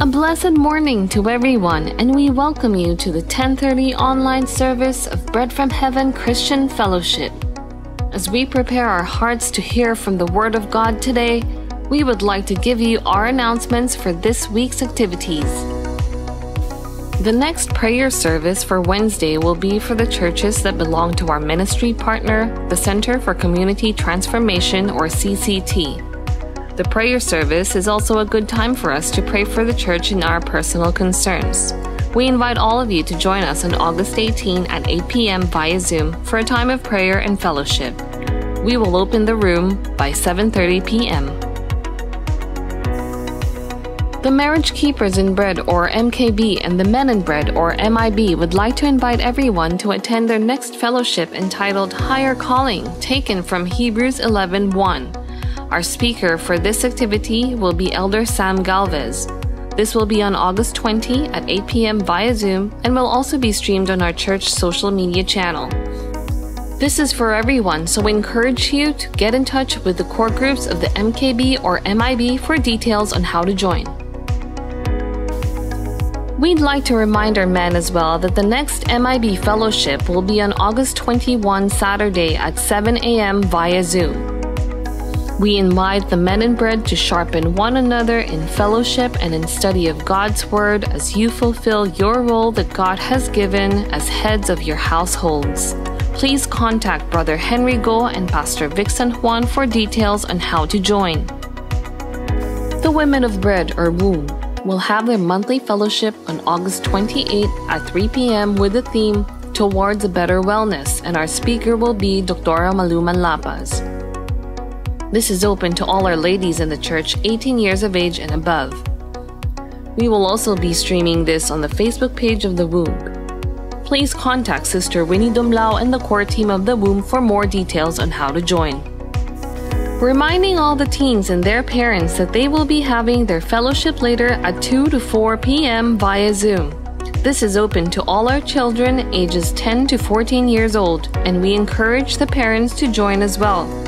A blessed morning to everyone, and we welcome you to the 1030 online service of Bread from Heaven Christian Fellowship. As we prepare our hearts to hear from the Word of God today, we would like to give you our announcements for this week's activities. The next prayer service for Wednesday will be for the churches that belong to our ministry partner, the Center for Community Transformation or CCT. The prayer service is also a good time for us to pray for the church and our personal concerns. We invite all of you to join us on August 18 at 8 p.m. via Zoom for a time of prayer and fellowship. We will open the room by 7:30 p.m. The Marriage Keepers in Bread or MKB and the Men in Bread or MIB would like to invite everyone to attend their next fellowship entitled Higher Calling, taken from Hebrews 11:1. Our speaker for this activity will be Elder Sam Galvez. This will be on August 20 at 8 p.m. via Zoom and will also be streamed on our church social media channel. This is for everyone, so we encourage you to get in touch with the core groups of the MKB or MIB for details on how to join. We'd like to remind our men as well that the next MIB fellowship will be on August 21 Saturday at 7 a.m. via Zoom. We invite the men in bread to sharpen one another in fellowship and in study of God's Word as you fulfill your role that God has given as heads of your households. Please contact Brother Henry Go and Pastor Vixen Juan for details on how to join. The Women of Bread, or WOOM, will have their monthly fellowship on August 28 at 3 p.m. with the theme Towards a Better Wellness, and our speaker will be Dr. Maluma Lapas. This is open to all our ladies in the church 18 years of age and above. We will also be streaming this on the Facebook page of the Womb. Please contact Sister Winnie Dumlao and the core team of the Womb for more details on how to join. Reminding all the teens and their parents that they will be having their fellowship later at 2 to 4 p.m. via Zoom. This is open to all our children ages 10 to 14 years old, and we encourage the parents to join as well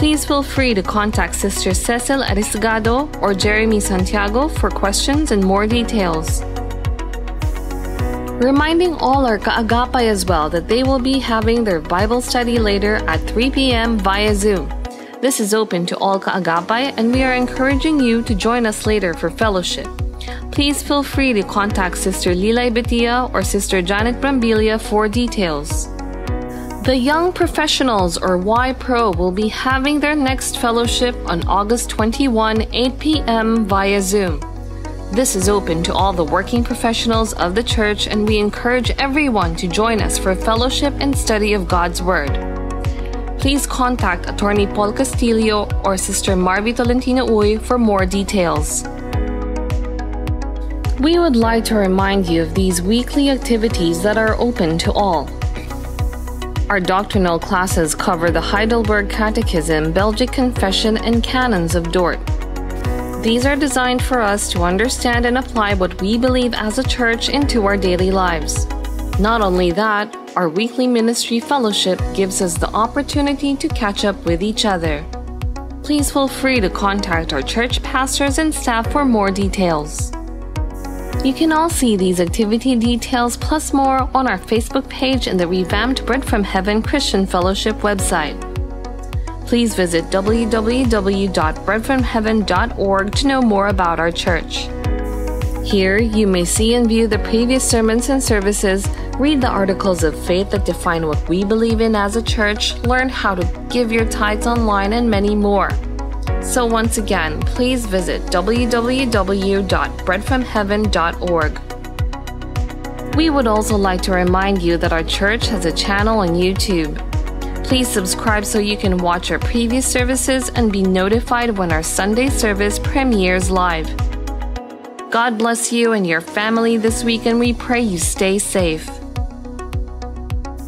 please feel free to contact Sister Cecil Arisgado or Jeremy Santiago for questions and more details. Reminding all our kaagapay as well that they will be having their Bible study later at 3 p.m. via Zoom. This is open to all kaagapay and we are encouraging you to join us later for fellowship. Please feel free to contact Sister Lila Betia or Sister Janet Brambilia for details. The Young Professionals or Y Pro will be having their next fellowship on August 21, 8 p.m. via Zoom. This is open to all the working professionals of the church, and we encourage everyone to join us for fellowship and study of God's Word. Please contact Attorney Paul Castillo or Sister Marvi Tolentino Uy for more details. We would like to remind you of these weekly activities that are open to all. Our doctrinal classes cover the Heidelberg Catechism, Belgic Confession, and Canons of Dort. These are designed for us to understand and apply what we believe as a church into our daily lives. Not only that, our weekly ministry fellowship gives us the opportunity to catch up with each other. Please feel free to contact our church pastors and staff for more details. You can all see these activity details plus more on our Facebook page and the revamped Bread from Heaven Christian Fellowship website. Please visit www.breadfromheaven.org to know more about our church. Here, you may see and view the previous sermons and services, read the articles of faith that define what we believe in as a church, learn how to give your tithes online, and many more. So, once again, please visit www.breadfromheaven.org. We would also like to remind you that our church has a channel on YouTube. Please subscribe so you can watch our previous services and be notified when our Sunday service premieres live. God bless you and your family this week, and we pray you stay safe.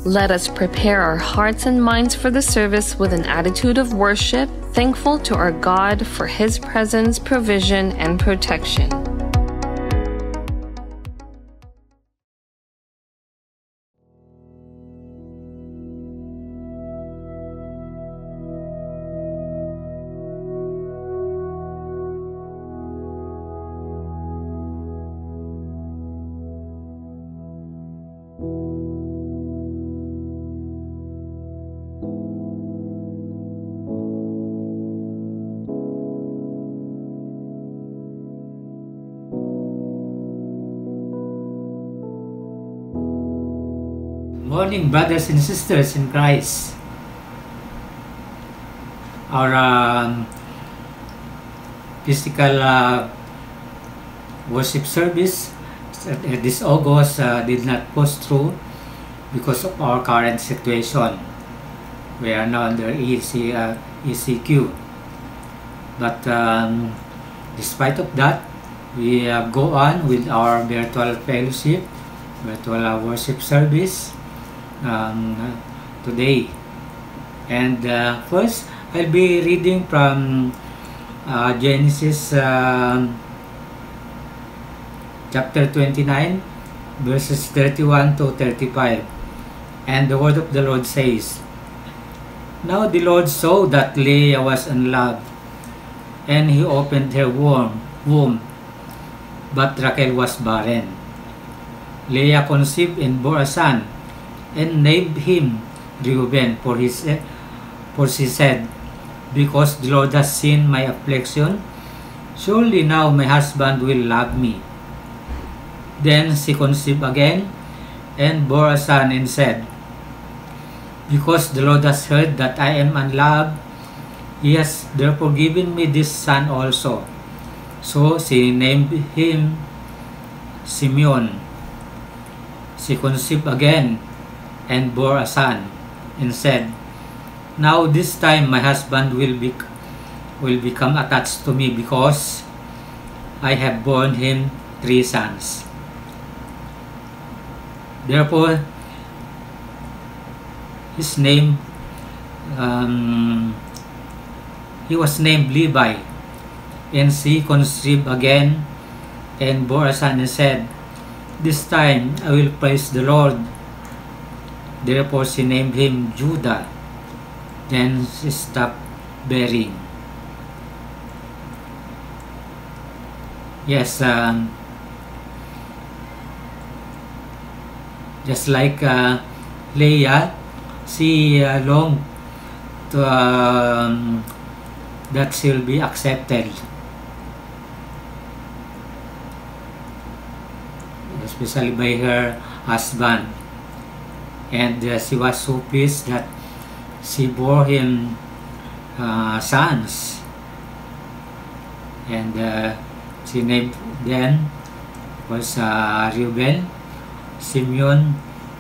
Let us prepare our hearts and minds for the service with an attitude of worship thankful to our God for His presence, provision, and protection. Morning, brothers and sisters in Christ. Our um, physical uh, worship service uh, this August uh, did not push through because of our current situation. We are now under EC, uh, ECQ. But um, despite of that, we uh, go on with our virtual fellowship, virtual uh, worship service um, today. And uh, first, I'll be reading from uh, Genesis um, chapter 29, verses 31 to 35. And the word of the Lord says, Now the Lord saw that Leah was unloved, and he opened her womb, womb but Raquel was barren. Leah conceived and bore a son, and named him Reuben, for, his, for she said, Because the Lord has seen my affliction, surely now my husband will love me. Then she conceived again, and bore a son, and said, Because the Lord has heard that I am unloved, he has therefore given me this son also. So she named him Simeon. She conceived again and bore a son and said, Now this time my husband will be will become attached to me because I have borne him three sons. Therefore, his name um, he was named Levi and she conceived again and bore a son and said, This time I will praise the Lord. Therefore she named him Judah. Then she stopped bearing. Yes, um, just like uh, Leah, she uh, longed to, um, that she'll be accepted especially by her husband. And uh, she was so pleased that she bore him uh, sons. And uh, she named them was uh, Reuben, Simeon,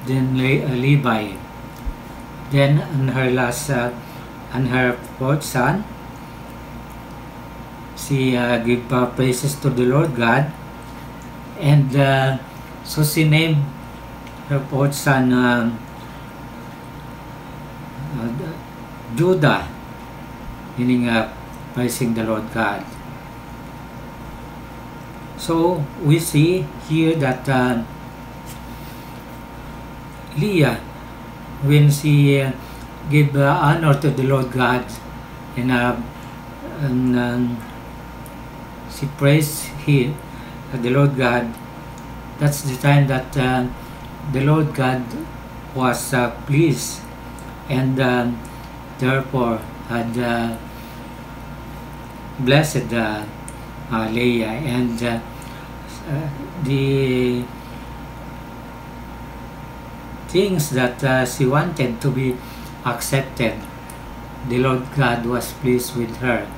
then Le uh, Levi. Then on her last, uh, on her fourth son, she uh, gave uh, praises to the Lord God and uh, so she named fourth son uh, uh, Judah, meaning uh, praising the Lord God. So we see here that uh, Leah, when she uh, gave uh, honor to the Lord God and, uh, and um, she praised Him, uh, the Lord God, that's the time that uh, the Lord God was uh, pleased and uh, therefore had uh, blessed uh, uh, Leah. And uh, uh, the things that she wanted to be accepted the Lord God was pleased with her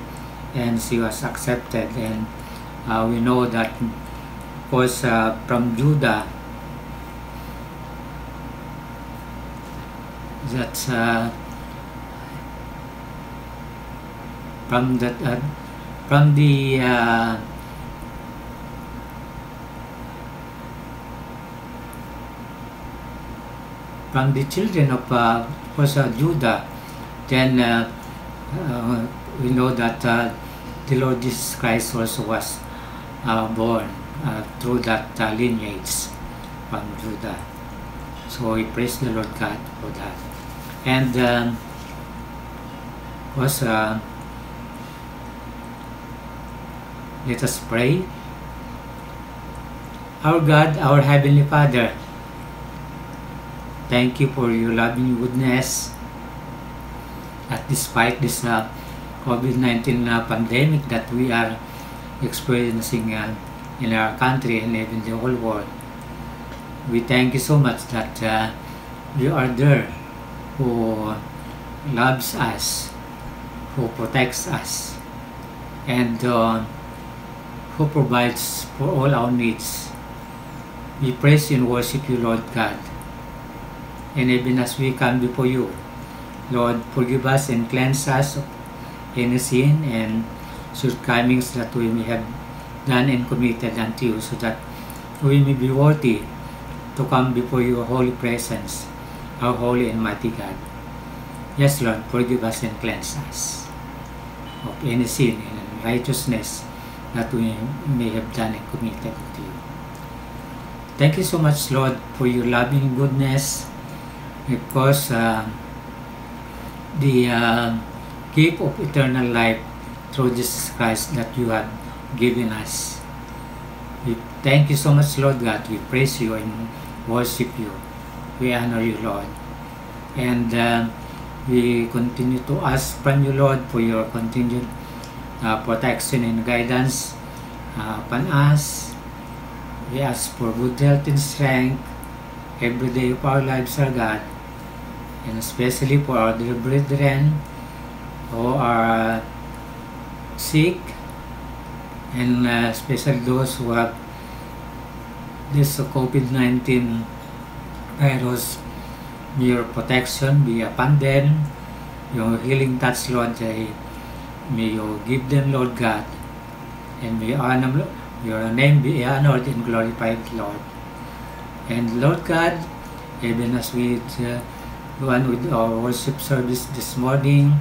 and she was accepted. And we know that was from Judah that uh, from that uh, from the uh, from the children of uh, was uh, Judah then uh, uh, we know that uh, the Lord Jesus Christ also was uh, born uh, through that uh, lineage from Judah. So we praise the Lord God for that. And um, was uh, let us pray. Our God, our Heavenly Father, thank you for your loving goodness that despite this uh, COVID-19 uh, pandemic that we are experiencing uh, in our country and even the whole world. We thank you so much that uh, you are there who loves us, who protects us, and uh, who provides for all our needs. We praise and worship you, Lord God. And even as we come before you, Lord, forgive us and cleanse us of any sin and shortcomings that we may have done and committed unto you so that we may be worthy to come before your holy presence, our holy and mighty God. Yes, Lord, forgive us and cleanse us of any sin and unrighteousness that we may have done and committed to you. Thank you so much, Lord, for your loving goodness because uh, the uh, gift of eternal life through Jesus Christ that you have given us. We thank you so much, Lord God. We praise you and worship you. We honor you, Lord. And uh, we continue to ask from you, Lord, for your continued uh, protection and guidance uh, upon us. We ask for good health and strength every day of our lives, our God, and especially for our dear brethren who are sick, and uh, especially those who have this COVID-19 virus. Your protection be upon them, your healing touch, Lord, I May you give them, Lord God, and may honor, your name be honored and glorified, Lord. And Lord God, even as we uh, go on with our worship service this morning,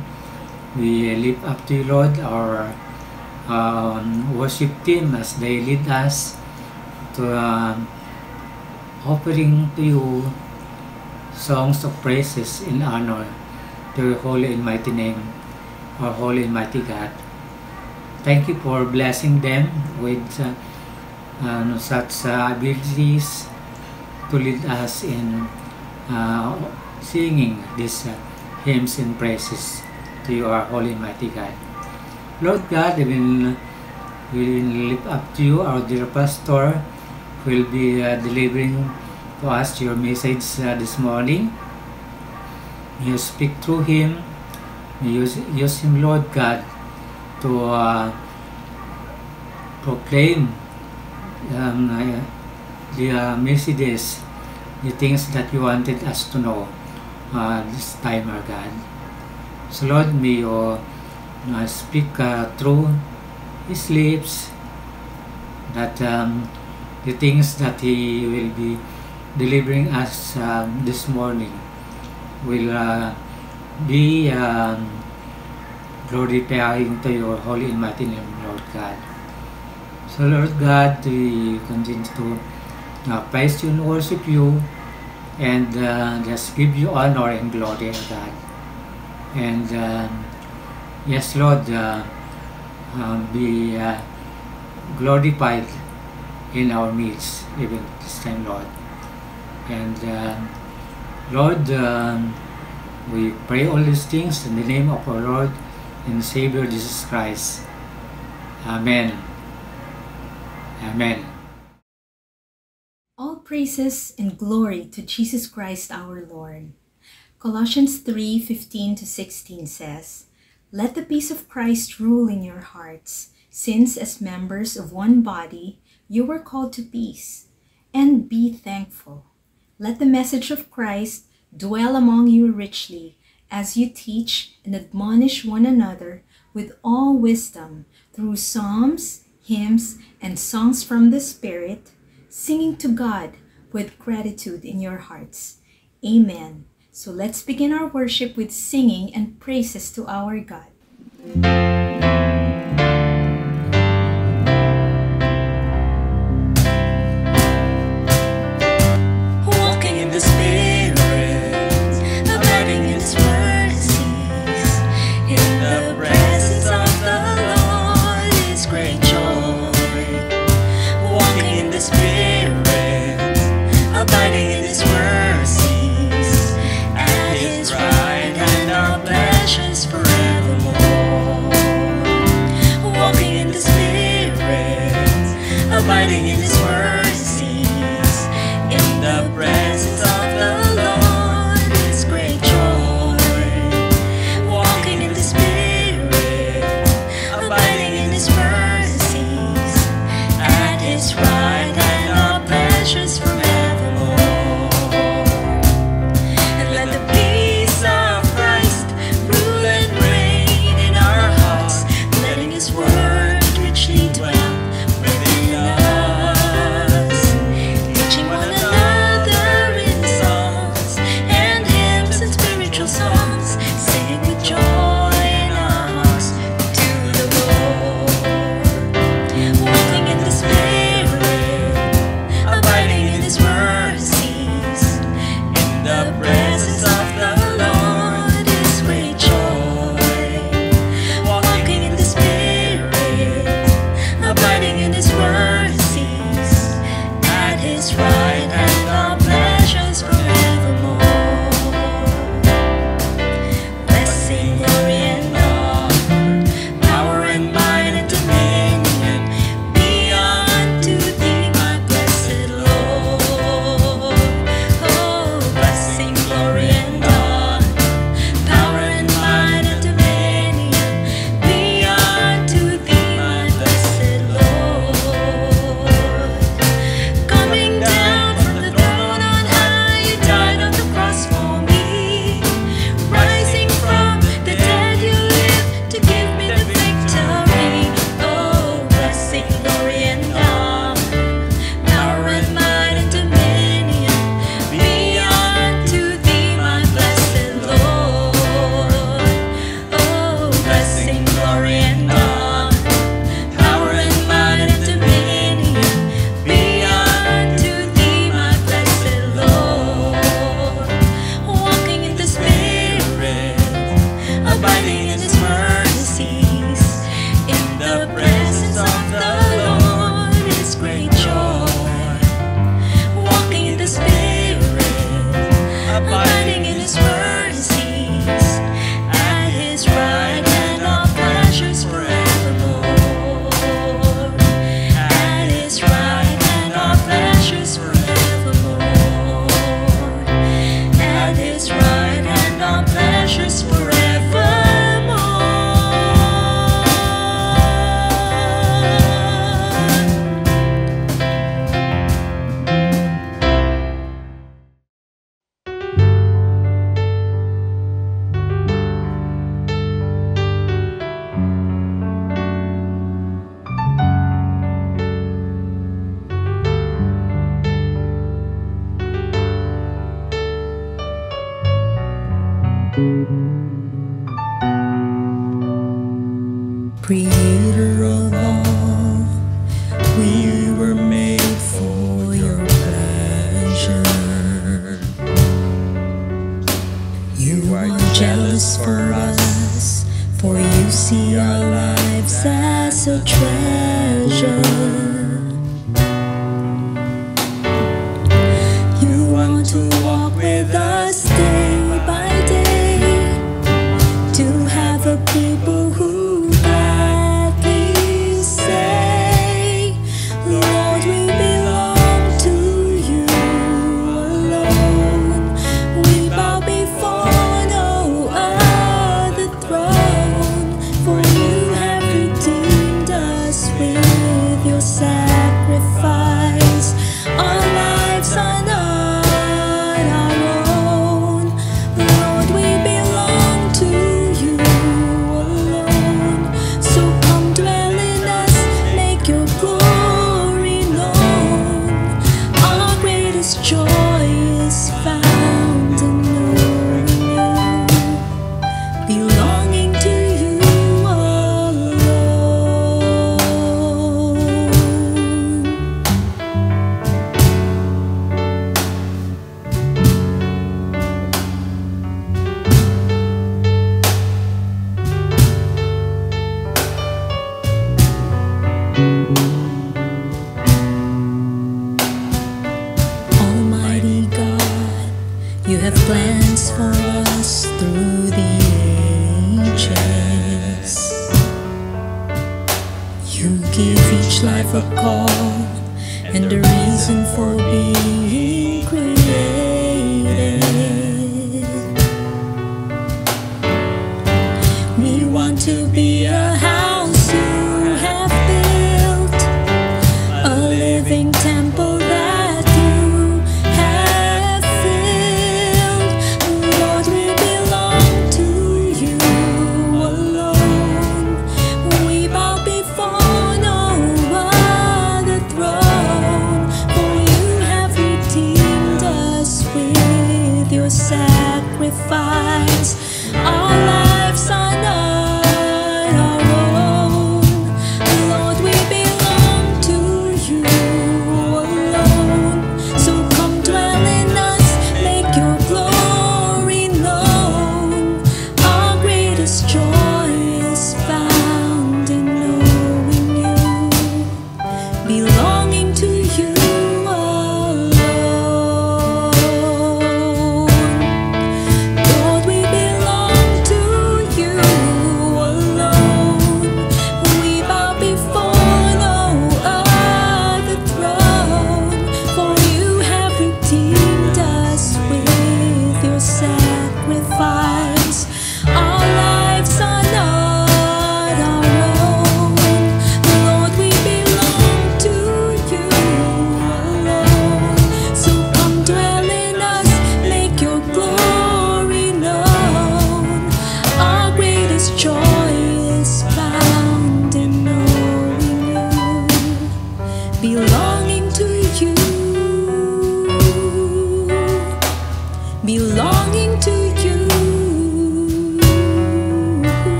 we lift up to you, Lord, our um, worship team as they lead us to um, offering to you songs of praises in honor to your holy and mighty name our holy and mighty God. Thank you for blessing them with uh, uh, such uh, abilities to lead us in uh, singing these uh, hymns and praises to you, our holy and mighty God. Lord God, we will, we will lift up to you, our dear pastor, will be uh, delivering to us your message this morning. You speak through him use, use him, Lord God, to uh, proclaim um, uh, the uh, messages, the things that you wanted us to know uh, this time, our God. So, Lord, may you uh, speak uh, through his lips that um, the things that he will be delivering us um, this morning will uh, be um, glorifying to your holy and mighty name, Lord God. So, Lord God, we continue to uh, praise you and worship you and uh, just give you honor and glory, God. And um, yes, Lord, uh, um, be uh, glorified in our midst, even this time, Lord. And um, Lord, um, we pray all these things in the name of our Lord and Savior Jesus Christ. Amen. Amen. All praises and glory to Jesus Christ our Lord. Colossians 3 15 to 16 says, Let the peace of Christ rule in your hearts, since as members of one body you were called to peace, and be thankful. Let the message of Christ dwell among you richly as you teach and admonish one another with all wisdom through psalms, hymns, and songs from the Spirit, singing to God with gratitude in your hearts. Amen. So let's begin our worship with singing and praises to our God.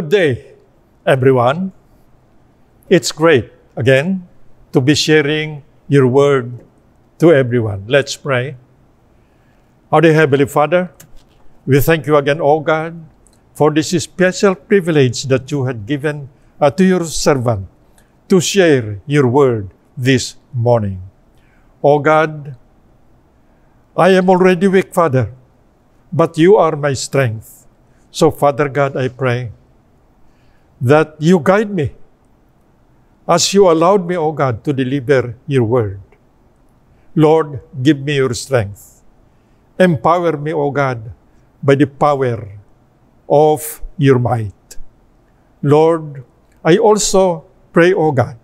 Good day, everyone. It's great, again, to be sharing your word to everyone. Let's pray. Our dear Heavenly Father, we thank you again, O God, for this special privilege that you had given uh, to your servant to share your word this morning. O God, I am already weak, Father, but you are my strength. So, Father God, I pray that you guide me as you allowed me, O God, to deliver your word. Lord, give me your strength. Empower me, O God, by the power of your might. Lord, I also pray, O God,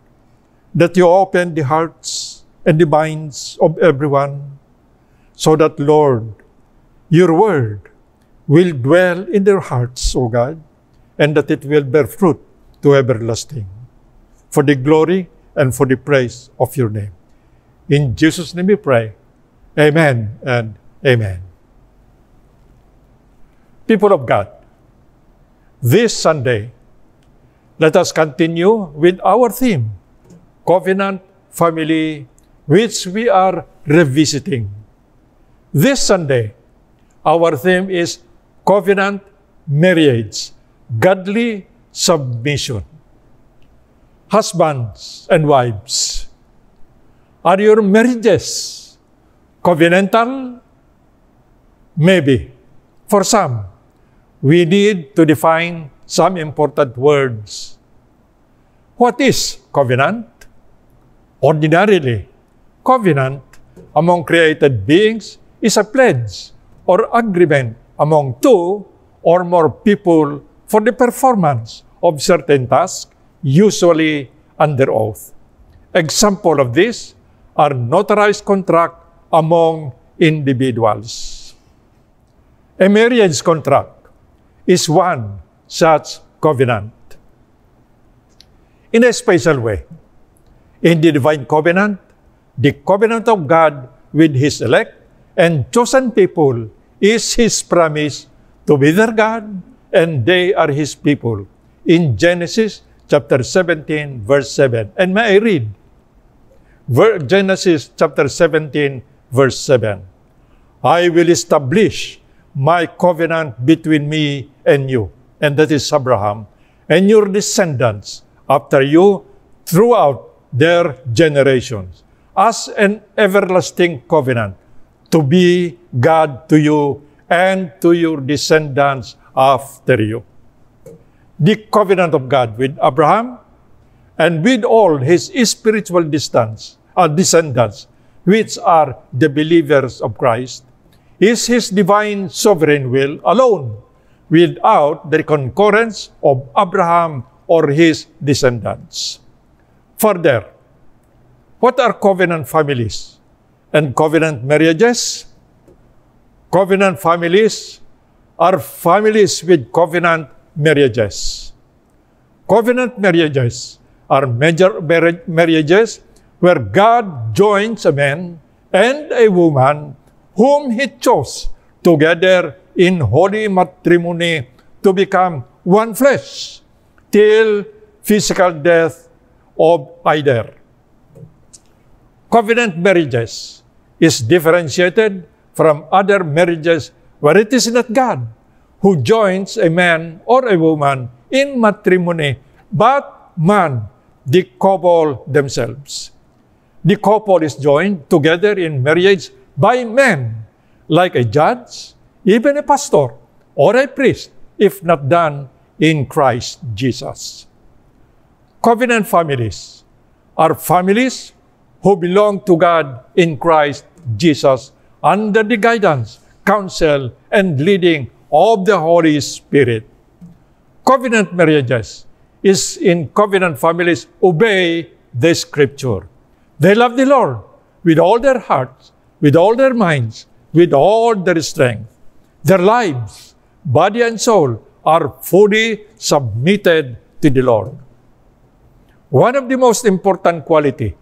that you open the hearts and the minds of everyone so that, Lord, your word will dwell in their hearts, O God, and that it will bear fruit to everlasting, for the glory and for the praise of your name. In Jesus' name we pray. Amen and amen. People of God, this Sunday, let us continue with our theme, Covenant Family, which we are revisiting. This Sunday, our theme is Covenant Marriage, Godly Submission. Husbands and wives, are your marriages covenantal? Maybe. For some, we need to define some important words. What is covenant? Ordinarily, covenant among created beings is a pledge or agreement among two or more people for the performance of certain tasks, usually under oath. Example of this are notarized contract among individuals. A marriage contract is one such covenant. In a special way, in the divine covenant, the covenant of God with His elect and chosen people is His promise to be their God and they are His people. In Genesis chapter 17, verse 7. And may I read? Genesis chapter 17, verse 7. I will establish my covenant between me and you, and that is Abraham, and your descendants after you throughout their generations, as an everlasting covenant, to be God to you and to your descendants after you. The covenant of God with Abraham and with all his spiritual distance, uh, descendants, which are the believers of Christ, is his divine sovereign will alone, without the concurrence of Abraham or his descendants. Further, what are covenant families and covenant marriages? Covenant families are families with covenant marriages. Covenant marriages are major marriages where God joins a man and a woman whom he chose together in holy matrimony to become one flesh till physical death of either. Covenant marriages is differentiated from other marriages where it is not God who joins a man or a woman in matrimony, but man, the couple themselves. The couple is joined together in marriage by men, like a judge, even a pastor, or a priest, if not done in Christ Jesus. Covenant families are families who belong to God in Christ Jesus under the guidance, counsel, and leading of the Holy Spirit. Covenant marriages is in covenant families obey the scripture. They love the Lord with all their hearts, with all their minds, with all their strength. Their lives, body and soul are fully submitted to the Lord. One of the most important quality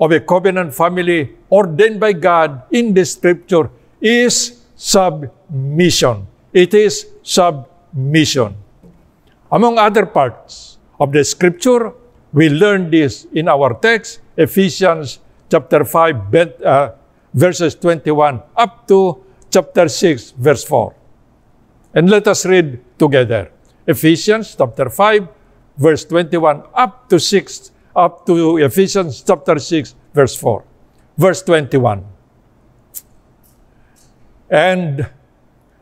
of a covenant family ordained by God in the scripture is submission. It is submission. Among other parts of the scripture, we learn this in our text, Ephesians chapter 5, uh, verses 21 up to chapter 6, verse 4. And let us read together. Ephesians chapter 5, verse 21 up to 6, up to Ephesians chapter 6, verse 4. Verse 21. And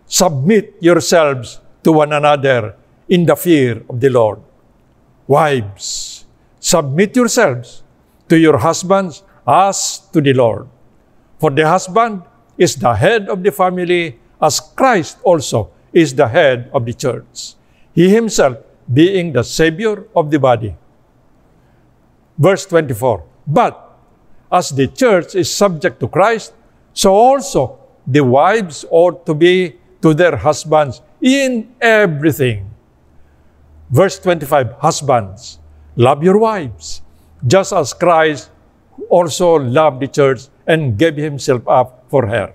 submit yourselves to one another in the fear of the Lord. Wives, submit yourselves to your husbands as to the Lord. For the husband is the head of the family, as Christ also is the head of the church. He himself being the Savior of the body. Verse 24 But as the church is subject to Christ, so also the wives ought to be to their husbands in everything. Verse 25 Husbands, love your wives, just as Christ also loved the church and gave himself up for her,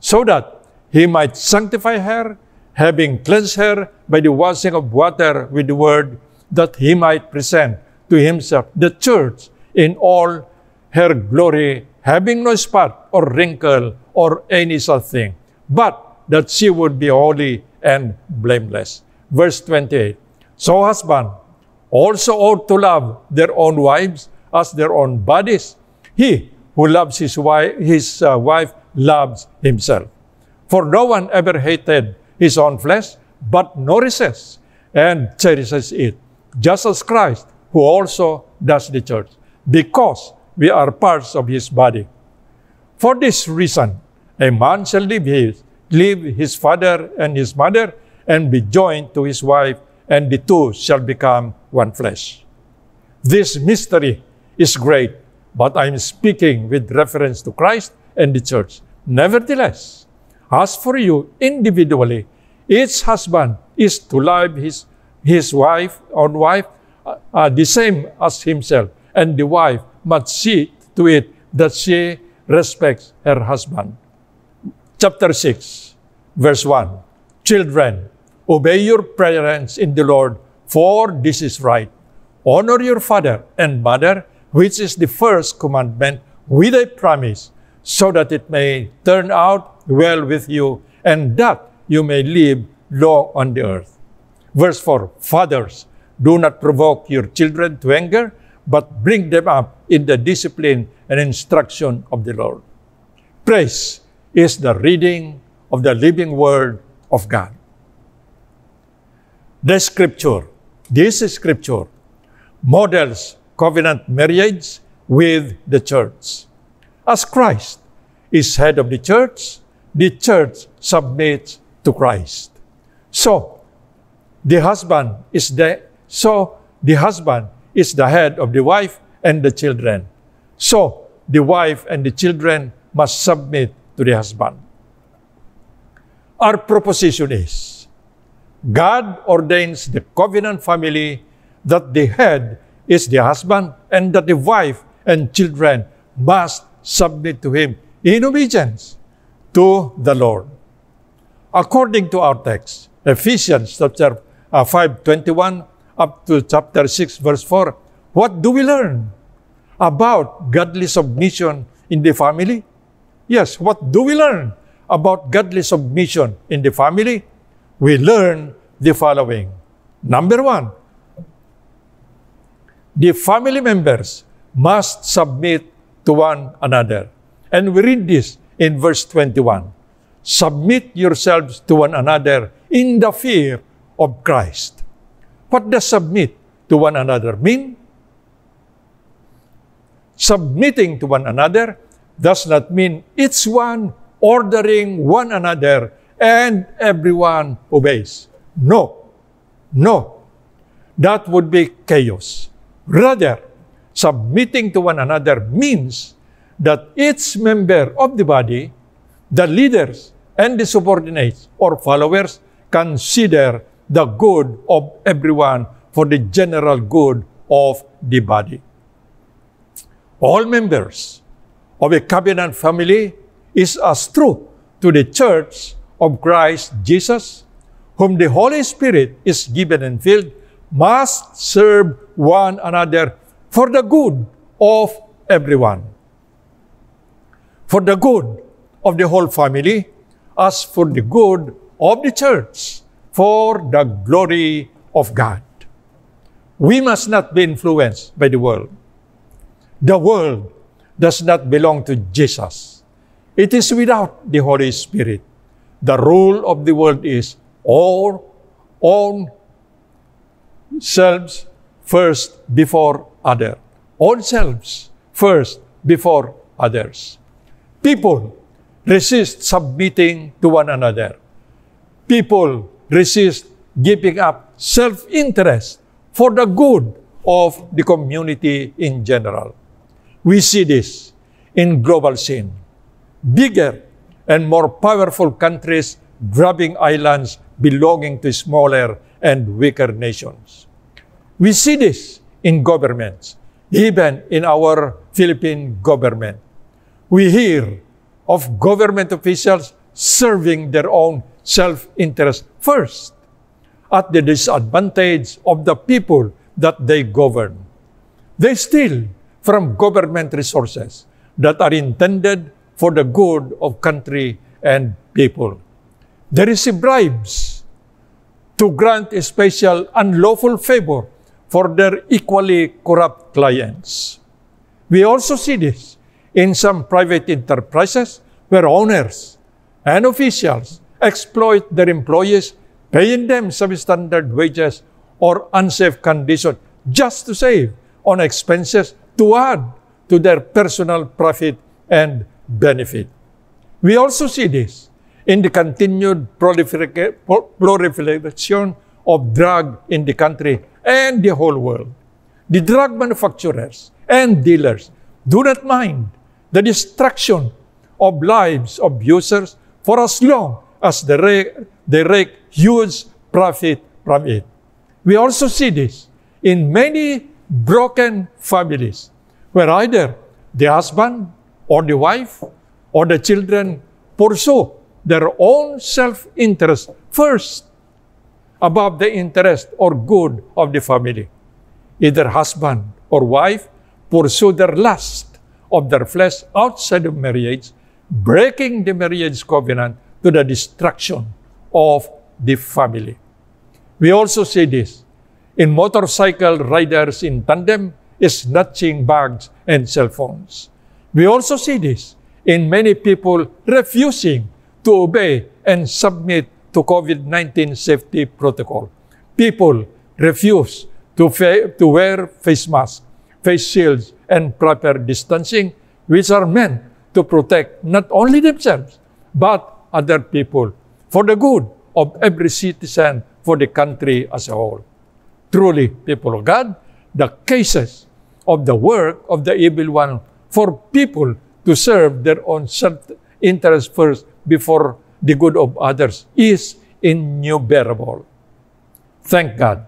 so that he might sanctify her, having cleansed her by the washing of water with the word, that he might present to himself the church in all her glory, having no spot or wrinkle or any such thing, but that she would be holy and blameless. Verse 28. So husband also ought to love their own wives as their own bodies. He who loves his wife, his uh, wife loves himself. For no one ever hated his own flesh, but nourishes and cherishes it, just as Christ, who also does the church, because we are parts of his body. For this reason, a man shall leave his, leave his father and his mother and be joined to his wife, and the two shall become one flesh. This mystery is great, but I'm speaking with reference to Christ and the church. Nevertheless, as for you individually, each husband is to love his, his wife or wife uh, uh, the same as himself, and the wife must see to it that she respects her husband. Chapter 6, verse 1. Children, obey your parents in the Lord, for this is right. Honor your father and mother, which is the first commandment with a promise, so that it may turn out well with you and that you may live long on the earth. Verse 4 Fathers, do not provoke your children to anger, but bring them up in the discipline and instruction of the Lord. Praise is the reading of the living word of God. The scripture, this scripture, models covenant marriage with the church. As Christ is head of the church, the church submits to Christ. So, the husband is the so the husband is the head of the wife and the children. So, the wife and the children must submit to the husband. Our proposition is God ordains the covenant family that the head is the husband and that the wife and children must submit to him in obedience to the Lord. According to our text, Ephesians chapter uh, 5, 21 up to chapter 6, verse 4, what do we learn about godly submission in the family? Yes, what do we learn about godly submission in the family? We learn the following. Number one, the family members must submit to one another. And we read this in verse 21. Submit yourselves to one another in the fear of Christ. What does submit to one another mean? Submitting to one another does not mean each one ordering one another and everyone obeys. No, no. That would be chaos. Rather, submitting to one another means that each member of the body, the leaders and the subordinates or followers, consider the good of everyone for the general good of the body. All members of a covenant family is as true to the church of Christ Jesus, whom the Holy Spirit is given and filled must serve one another for the good of everyone. For the good of the whole family, as for the good of the church, for the glory of God. We must not be influenced by the world. The world does not belong to Jesus. It is without the Holy Spirit. The rule of the world is all own selves first before other. Own selves first before others. People resist submitting to one another. People resist giving up self-interest for the good of the community in general. We see this in global scene. Bigger and more powerful countries grabbing islands belonging to smaller and weaker nations. We see this in governments, even in our Philippine government. We hear of government officials serving their own self-interest first at the disadvantage of the people that they govern. They steal from government resources that are intended for the good of country and people. They receive bribes to grant a special unlawful favor for their equally corrupt clients. We also see this in some private enterprises where owners and officials exploit their employees, paying them substandard wages or unsafe conditions just to save on expenses to add to their personal profit and benefit. We also see this in the continued proliferation of drug in the country and the whole world. The drug manufacturers and dealers do not mind the destruction of lives of users for as long as they rake, they rake huge profit from it. We also see this in many broken families where either the husband or the wife or the children pursue their own self-interest first above the interest or good of the family. Either husband or wife pursue their lust of their flesh outside of marriage, breaking the marriage covenant to the destruction of the family. We also see this in motorcycle riders in tandem snatching bags and cell phones. We also see this in many people refusing to obey and submit to COVID-19 safety protocol. People refuse to, to wear face masks, face shields, and proper distancing, which are meant to protect not only themselves, but other people for the good of every citizen for the country as a whole. Truly, people of God, the cases of the work of the evil one for people to serve their own self-interest first before the good of others is innumerable. Thank God.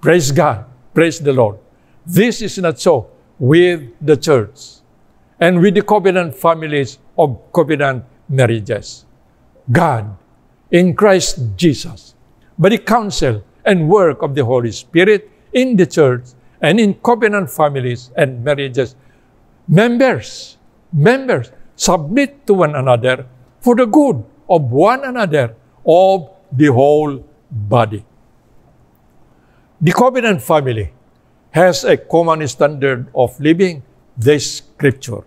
Praise God. Praise the Lord. This is not so with the church and with the covenant families of covenant marriages. God, in Christ Jesus, by the counsel and work of the Holy Spirit in the church and in covenant families and marriages, members, members submit to one another for the good of one another, of the whole body. The covenant family has a common standard of living, the scripture.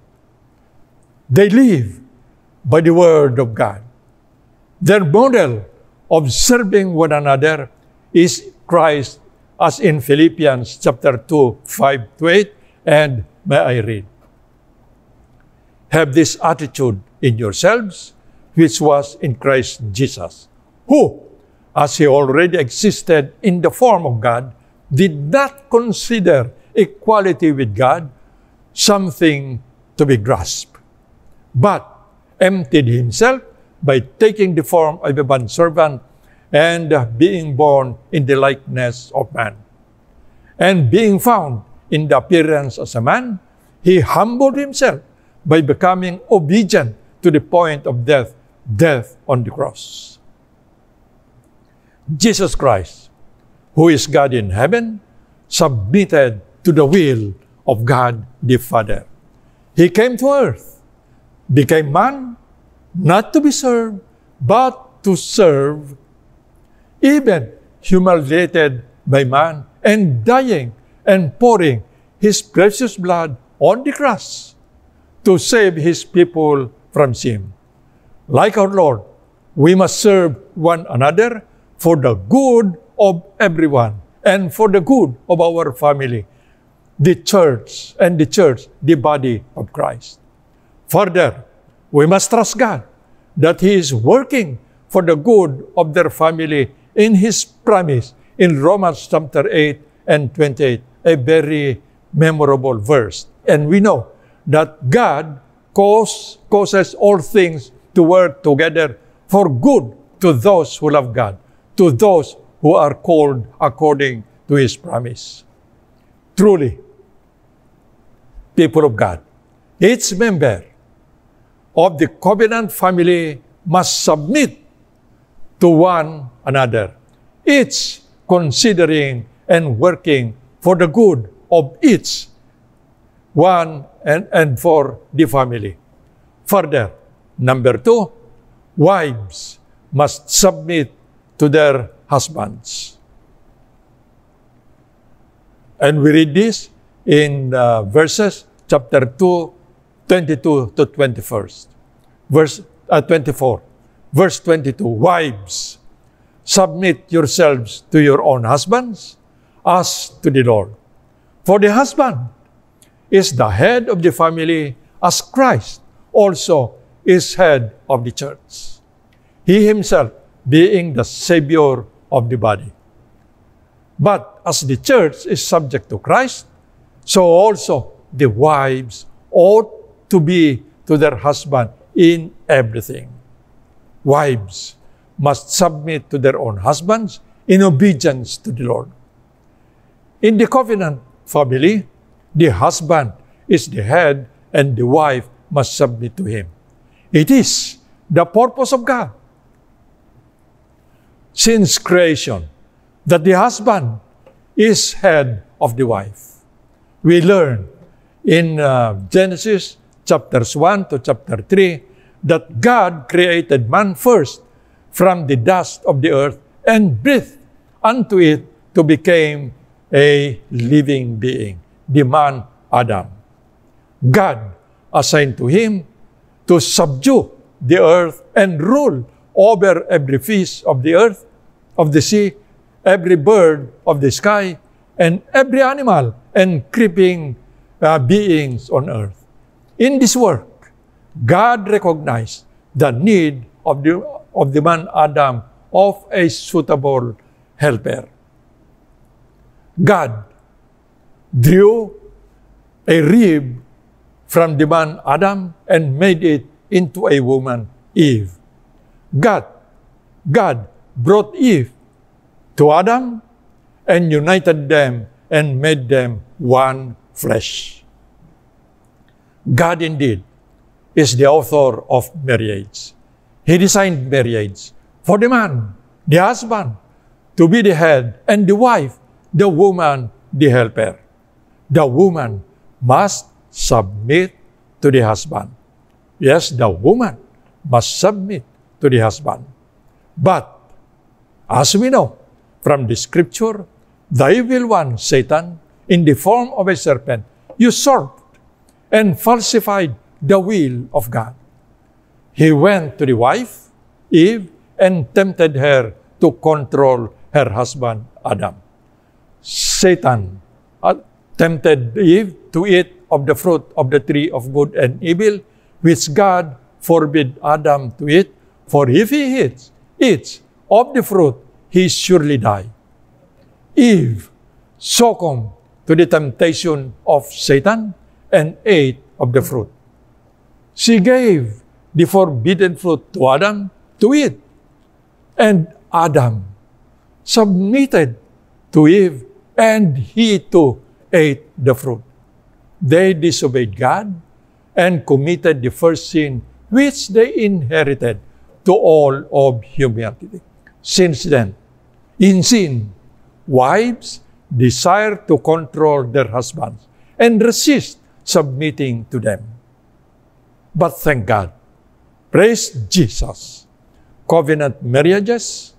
They live by the word of God. Their model of serving one another is Christ, as in Philippians chapter 2, 5 to 8, and may I read. Have this attitude in yourselves, which was in Christ Jesus, who, as he already existed in the form of God, did not consider equality with God something to be grasped, but emptied himself by taking the form of a bondservant and being born in the likeness of man. And being found in the appearance as a man, he humbled himself by becoming obedient to the point of death, death on the cross. Jesus Christ who is God in heaven, submitted to the will of God the Father. He came to earth, became man, not to be served, but to serve, even humiliated by man, and dying and pouring his precious blood on the cross to save his people from sin. Like our Lord, we must serve one another for the good of everyone and for the good of our family, the church, and the church, the body of Christ. Further, we must trust God that He is working for the good of their family in His promise in Romans chapter 8 and 28, a very memorable verse. And we know that God cause, causes all things to work together for good to those who love God, to those who are called according to His promise. Truly, people of God, each member of the covenant family must submit to one another, each considering and working for the good of each one and, and for the family. Further, number two, wives must submit to their husbands. And we read this in uh, verses chapter 2, 22 to 21st. Verse uh, 24. Verse 22. Wives, submit yourselves to your own husbands as to the Lord. For the husband is the head of the family as Christ also is head of the church. He himself being the Savior of the body. But as the church is subject to Christ, so also the wives ought to be to their husband in everything. Wives must submit to their own husbands in obedience to the Lord. In the covenant family, the husband is the head and the wife must submit to him. It is the purpose of God since creation that the husband is head of the wife. We learn in uh, Genesis chapters 1 to chapter 3 that God created man first from the dust of the earth and breathed unto it to become a living being, the man Adam. God assigned to him to subdue the earth and rule over every fish of the earth, of the sea, every bird of the sky, and every animal and creeping uh, beings on earth. In this work, God recognized the need of the, of the man Adam of a suitable helper. God drew a rib from the man Adam and made it into a woman, Eve. God, God brought Eve to Adam and united them and made them one flesh. God indeed is the author of marriage. He designed marriage for the man, the husband, to be the head, and the wife, the woman, the helper. The woman must submit to the husband. Yes, the woman must submit to the husband. But, as we know from the scripture, the evil one, Satan, in the form of a serpent, usurped and falsified the will of God. He went to the wife, Eve, and tempted her to control her husband, Adam. Satan uh, tempted Eve to eat of the fruit of the tree of good and evil, which God forbid Adam to eat. For if he eats, eats of the fruit, he surely die. Eve succumbed to the temptation of Satan and ate of the fruit. She gave the forbidden fruit to Adam to eat, and Adam submitted to Eve, and he too ate the fruit. They disobeyed God and committed the first sin which they inherited to all of humanity. Since then, in sin, wives desire to control their husbands and resist submitting to them. But thank God, praise Jesus, covenant marriages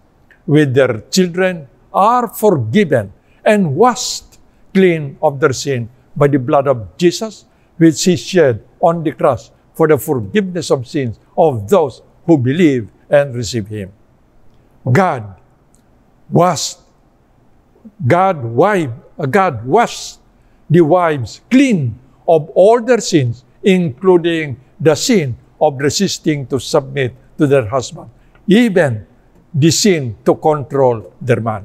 with their children are forgiven and washed clean of their sin by the blood of Jesus, which he shed on the cross for the forgiveness of sins of those who believe and receive him. God washed, God wipe, God washed the wives clean of all their sins, including the sin of resisting to submit to their husband, even the sin to control their man.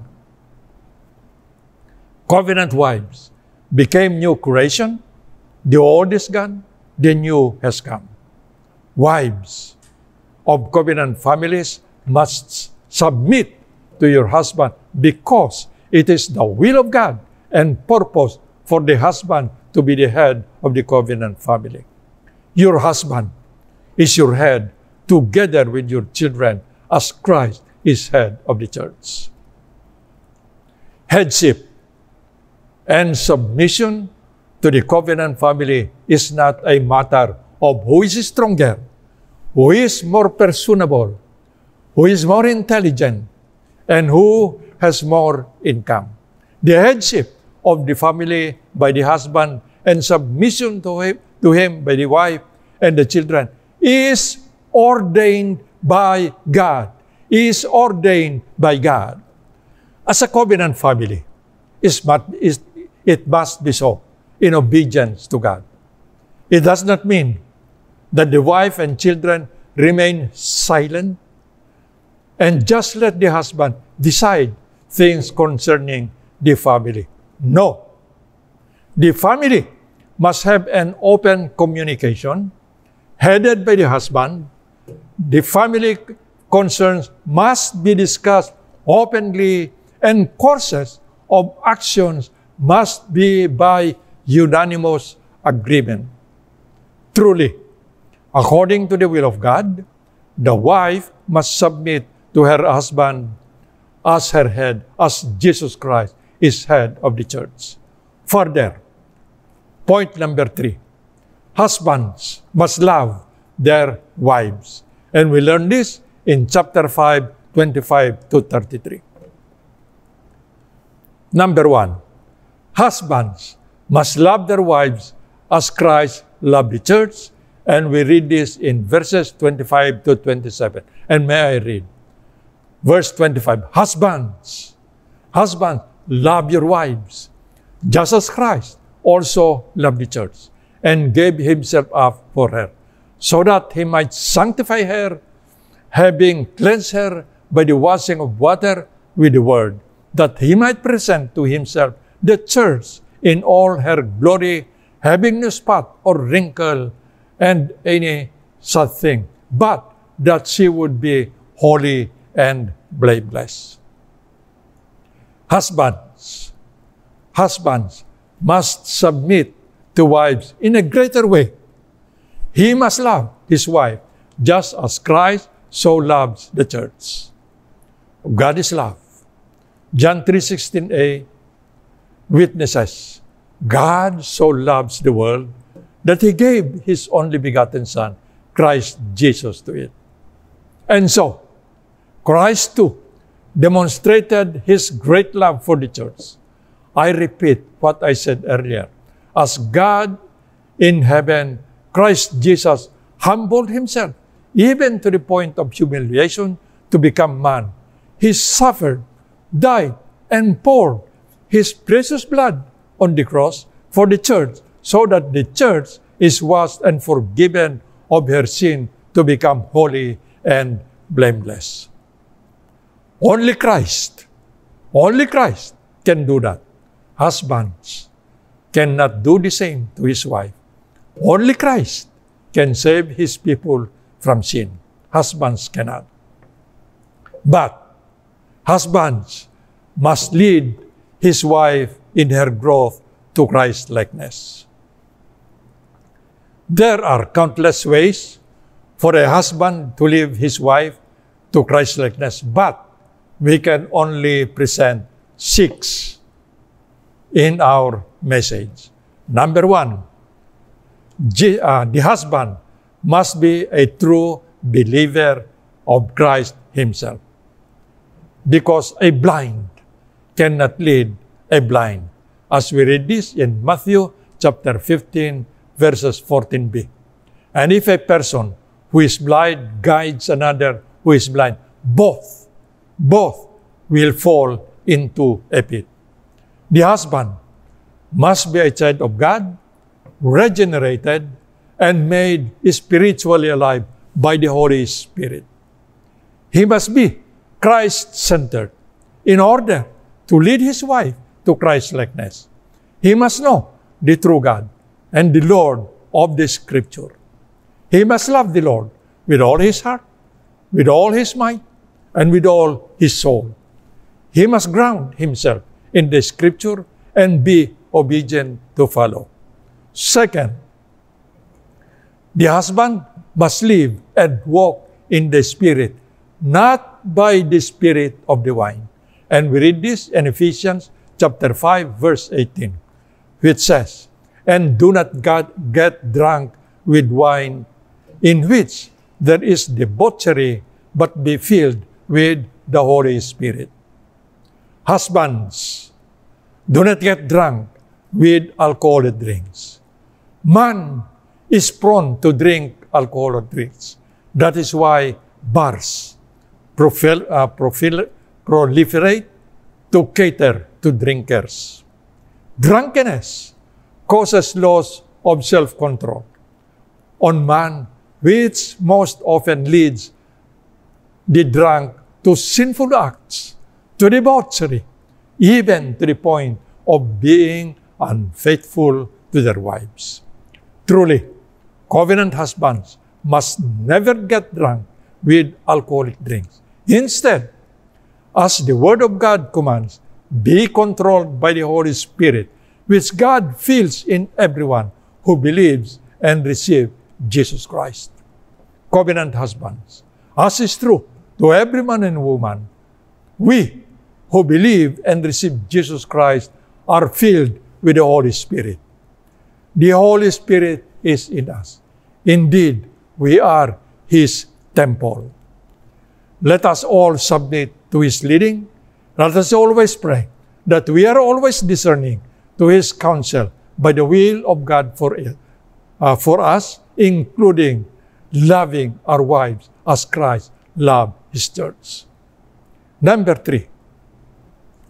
Covenant wives became new creation. The old is gone, the new has come. Wives of covenant families must submit to your husband because it is the will of God and purpose for the husband to be the head of the covenant family. Your husband is your head together with your children as Christ is head of the church. Headship and submission to the covenant family is not a matter of who is stronger, who is more personable, who is more intelligent, and who has more income. The headship of the family by the husband and submission to him, to him by the wife and the children is ordained by God. Is ordained by God. As a covenant family, it must be so in obedience to God. It does not mean that the wife and children remain silent and just let the husband decide things concerning the family. No. The family must have an open communication headed by the husband. The family concerns must be discussed openly and courses of actions must be by unanimous agreement. Truly, according to the will of God, the wife must submit to her husband as her head, as Jesus Christ is head of the church. Further, point number three, husbands must love their wives. And we learn this in chapter 5, 25 to 33. Number one, husbands must love their wives as Christ loved the church. And we read this in verses 25 to 27. And may I read? Verse 25, Husbands, husbands, love your wives, just as Christ also loved the church and gave himself up for her, so that he might sanctify her, having cleansed her by the washing of water with the word, that he might present to himself the church in all her glory, having no spot or wrinkle and any such thing, but that she would be holy and blameless. Husbands, husbands must submit to wives in a greater way. He must love his wife just as Christ so loves the church. God is love. John 3.16a witnesses, God so loves the world that He gave His only begotten Son, Christ Jesus, to it. And so, Christ too demonstrated His great love for the church. I repeat what I said earlier. As God in heaven, Christ Jesus humbled Himself, even to the point of humiliation, to become man. He suffered, died, and poured His precious blood on the cross for the church, so that the church is washed and forgiven of her sin to become holy and blameless. Only Christ, only Christ can do that. Husbands cannot do the same to his wife. Only Christ can save his people from sin. Husbands cannot. But husbands must lead his wife in her growth to Christ likeness. There are countless ways for a husband to lead his wife to Christ likeness, but we can only present six in our message. Number one, uh, the husband must be a true believer of Christ Himself. Because a blind cannot lead a blind. As we read this in Matthew chapter 15, verses 14b. And if a person who is blind guides another who is blind, both, both will fall into a pit. The husband must be a child of God, regenerated, and made spiritually alive by the Holy Spirit. He must be Christ centered in order to lead his wife to Christ likeness. He must know the true God and the Lord of the Scripture. He must love the Lord with all his heart, with all his might, and with all his soul. He must ground himself in the Scripture and be obedient to follow. Second, the husband must live and walk in the Spirit, not by the Spirit of the wine. And we read this in Ephesians chapter 5, verse 18, which says, And do not get drunk with wine, in which there is debauchery, but be filled with the Holy Spirit. Husbands, do not get drunk with alcoholic drinks. Man is prone to drink alcoholic drinks. That is why bars profil, uh, profil, proliferate to cater to drinkers. Drunkenness causes loss of self-control on man, which most often leads the drunk to sinful acts, to debauchery, even to the point of being unfaithful to their wives. Truly, covenant husbands must never get drunk with alcoholic drinks. Instead, as the Word of God commands, be controlled by the Holy Spirit, which God fills in everyone who believes and receives Jesus Christ. Covenant husbands, as is true to every man and woman, we who believe and receive Jesus Christ are filled with the Holy Spirit. The Holy Spirit is in us. Indeed, we are His temple. Let us all submit to His leading. Let us always pray that we are always discerning to His counsel by the will of God for, uh, for us, including loving our wives as Christ loved His church. Number three,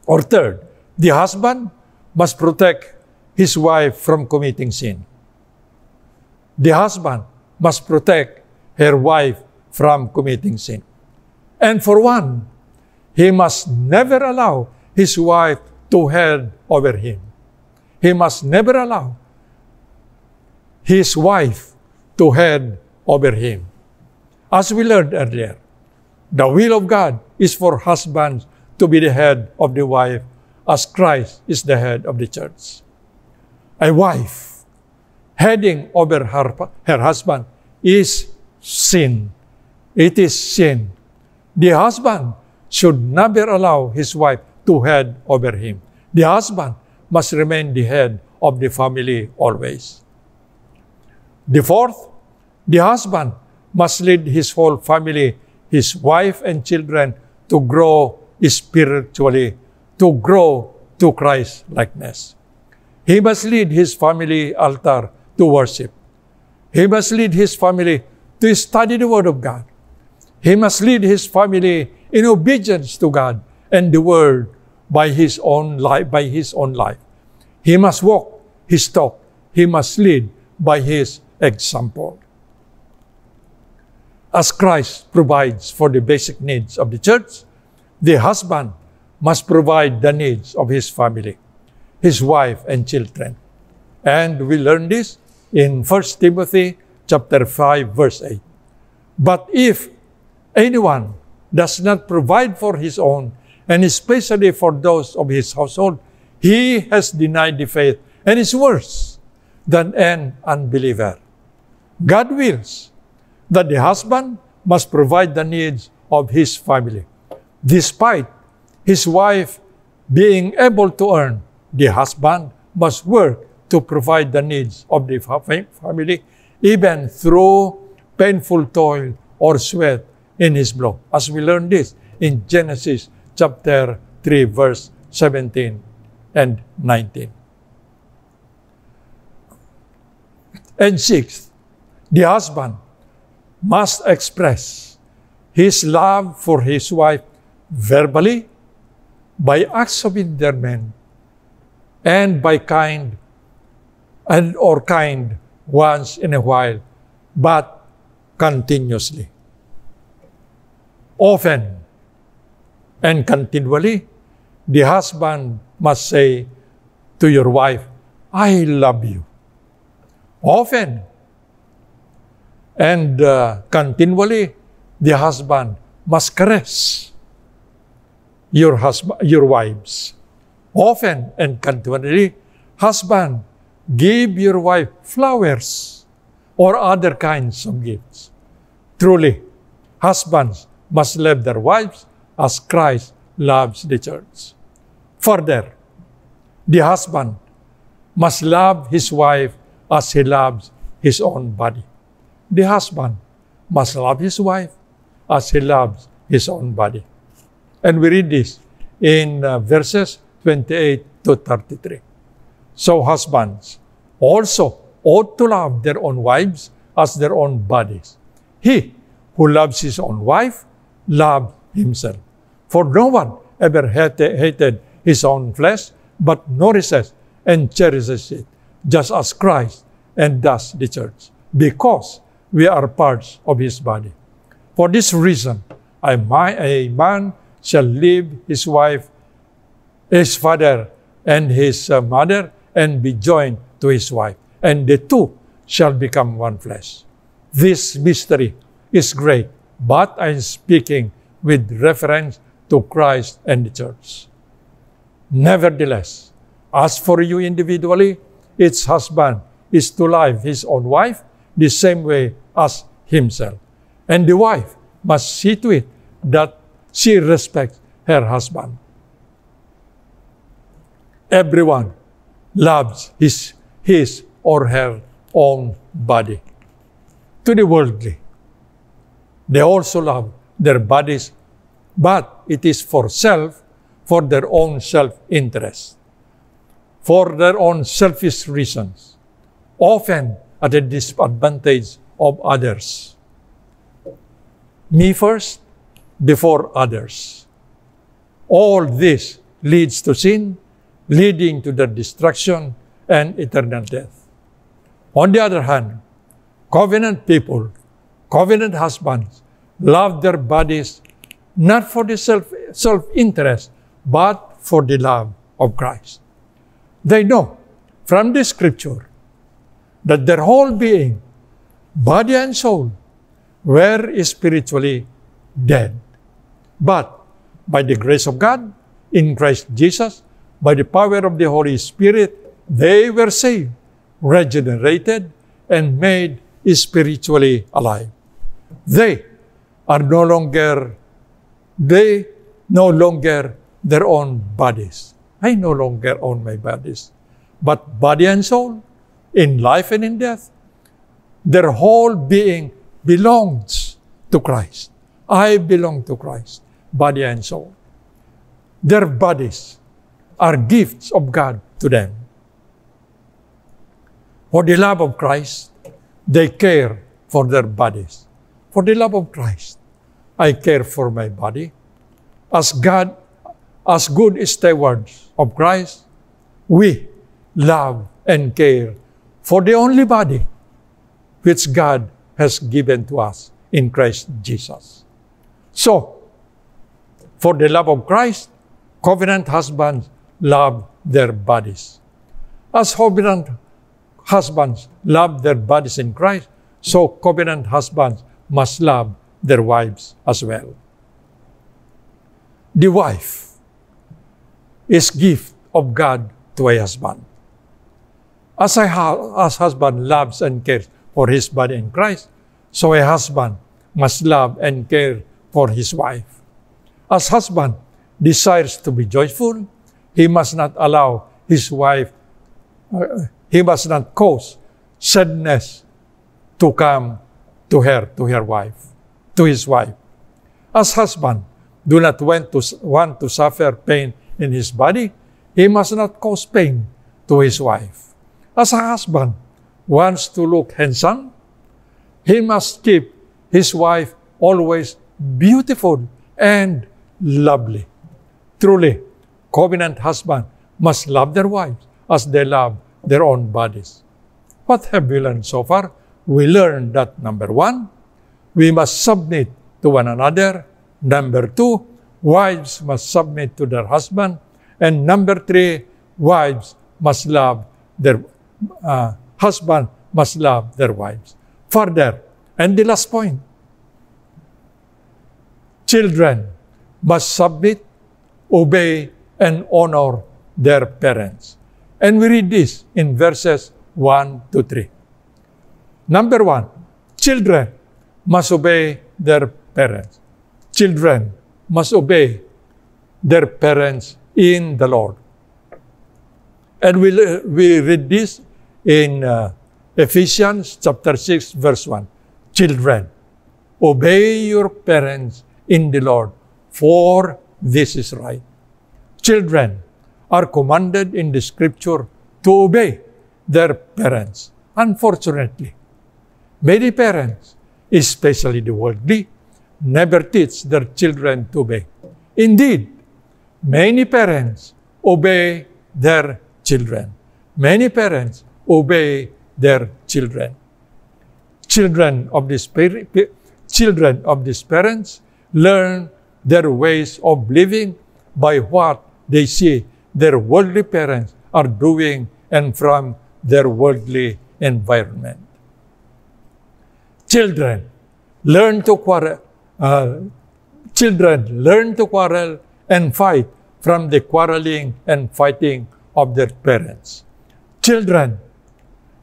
or third, the husband must protect his wife from committing sin. The husband must protect her wife from committing sin. And for one, he must never allow his wife to head over him. He must never allow his wife to head over him. As we learned earlier, the will of God is for husbands to be the head of the wife as Christ is the head of the church. A wife heading over her, her husband is sin. It is sin. The husband should never allow his wife to head over him. The husband must remain the head of the family always. The fourth, the husband must lead his whole family, his wife and children, to grow spiritually to grow to Christ likeness. He must lead his family altar to worship. He must lead his family to study the Word of God. He must lead his family in obedience to God and the Word by his own life. By his own life, he must walk his talk. He must lead by his example. As Christ provides for the basic needs of the church, the husband must provide the needs of his family, his wife and children. And we learn this in 1 Timothy chapter 5 verse 8. But if anyone does not provide for his own, and especially for those of his household, he has denied the faith and is worse than an unbeliever. God wills that the husband must provide the needs of his family, despite his wife being able to earn, the husband must work to provide the needs of the family, even through painful toil or sweat in his blood. As we learn this in Genesis chapter 3, verse 17 and 19. And sixth, the husband must express his love for his wife verbally, by acts of endearment, and by kind and or kind once in a while, but continuously. Often and continually, the husband must say to your wife, I love you. Often and uh, continually, the husband must caress your husband, your wives. Often and continually, husband, give your wife flowers or other kinds of gifts. Truly, husbands must love their wives as Christ loves the church. Further, the husband must love his wife as he loves his own body. The husband must love his wife as he loves his own body. And we read this in uh, verses 28 to 33. So husbands also ought to love their own wives as their own bodies. He who loves his own wife loves himself. For no one ever hated his own flesh, but nourishes and cherishes it, just as Christ and does the church, because we are parts of his body. For this reason, a man shall leave his wife, his father, and his mother, and be joined to his wife, and the two shall become one flesh. This mystery is great, but I'm speaking with reference to Christ and the church. Nevertheless, as for you individually, its husband is to love his own wife the same way as himself. And the wife must see to it that she respects her husband. Everyone loves his, his or her own body. To the worldly, they also love their bodies, but it is for self, for their own self interest, for their own selfish reasons, often at the disadvantage of others. Me first, before others. All this leads to sin, leading to their destruction and eternal death. On the other hand, covenant people, covenant husbands, love their bodies not for the self, self-interest, but for the love of Christ. They know from the scripture that their whole being, body and soul, were spiritually dead. But by the grace of God, in Christ Jesus, by the power of the Holy Spirit, they were saved, regenerated, and made spiritually alive. They are no longer, they no longer their own bodies. I no longer own my bodies, but body and soul in life and in death. Their whole being belongs to Christ. I belong to Christ, body and soul. Their bodies are gifts of God to them. For the love of Christ, they care for their bodies. For the love of Christ, I care for my body. As God, as good stewards of Christ, we love and care for the only body which God has given to us in Christ Jesus. So, for the love of Christ, covenant husbands love their bodies. As covenant husbands love their bodies in Christ, so covenant husbands must love their wives as well. The wife is gift of God to a husband. As a as husband loves and cares for his body in Christ, so a husband must love and care for his wife. As husband desires to be joyful, he must not allow his wife, uh, he must not cause sadness to come to her, to her wife, to his wife. As husband, do not want to, want to suffer pain in his body, he must not cause pain to his wife. As a husband wants to look handsome, he must keep his wife always beautiful and lovely. Truly, covenant husband must love their wives as they love their own bodies. What have we learned so far? We learned that number one, we must submit to one another. Number two, wives must submit to their husband. And number three, wives must love their uh, husband must love their wives. Further, and the last point, children must submit, obey, and honor their parents. And we read this in verses 1 to 3. Number one, children must obey their parents. Children must obey their parents in the Lord. And we, we read this in uh, Ephesians chapter 6, verse 1. Children, obey your parents in the Lord, for this is right. Children are commanded in the scripture to obey their parents. Unfortunately, many parents, especially the worldly, never teach their children to obey. Indeed, many parents obey their children. Many parents obey their children. Children of these children of these parents learn their ways of living by what they see their worldly parents are doing and from their worldly environment. Children learn to quarrel. Uh, children learn to quarrel and fight from the quarreling and fighting of their parents. Children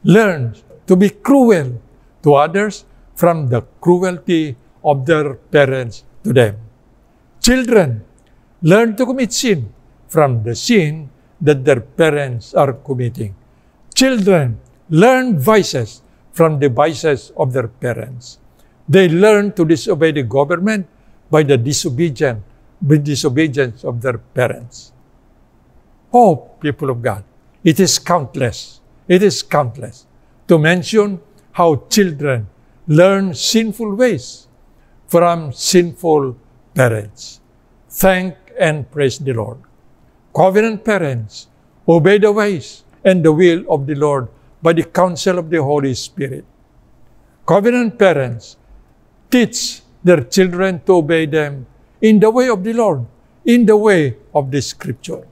learn to be cruel to others from the cruelty of their parents to them. Children learn to commit sin from the sin that their parents are committing. Children learn vices from the vices of their parents. They learn to disobey the government by the disobedient, by disobedience of their parents. Oh, people of God, it is countless. It is countless to mention how children learn sinful ways from sinful parents. Thank and praise the Lord. Covenant parents obey the ways and the will of the Lord by the counsel of the Holy Spirit. Covenant parents teach their children to obey them in the way of the Lord, in the way of the Scripture.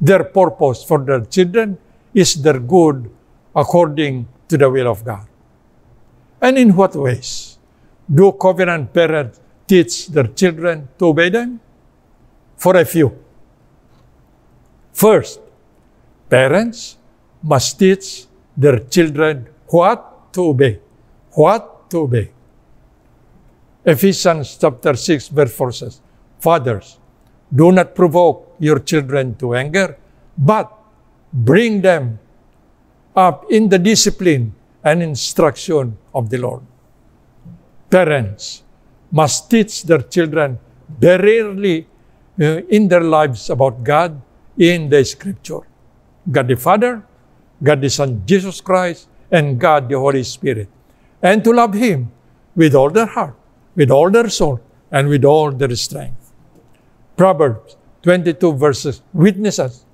Their purpose for their children is their good according to the will of God. And in what ways do covenant parents teach their children to obey them? For a few. First, parents must teach their children what to obey. What to obey. Ephesians chapter 6, verse 4 says, Fathers, do not provoke your children to anger, but bring them up in the discipline and instruction of the Lord. Parents must teach their children very early uh, in their lives about God in the Scripture. God the Father, God the Son, Jesus Christ, and God the Holy Spirit. And to love Him with all their heart, with all their soul, and with all their strength. Proverbs 22 verses witnesses,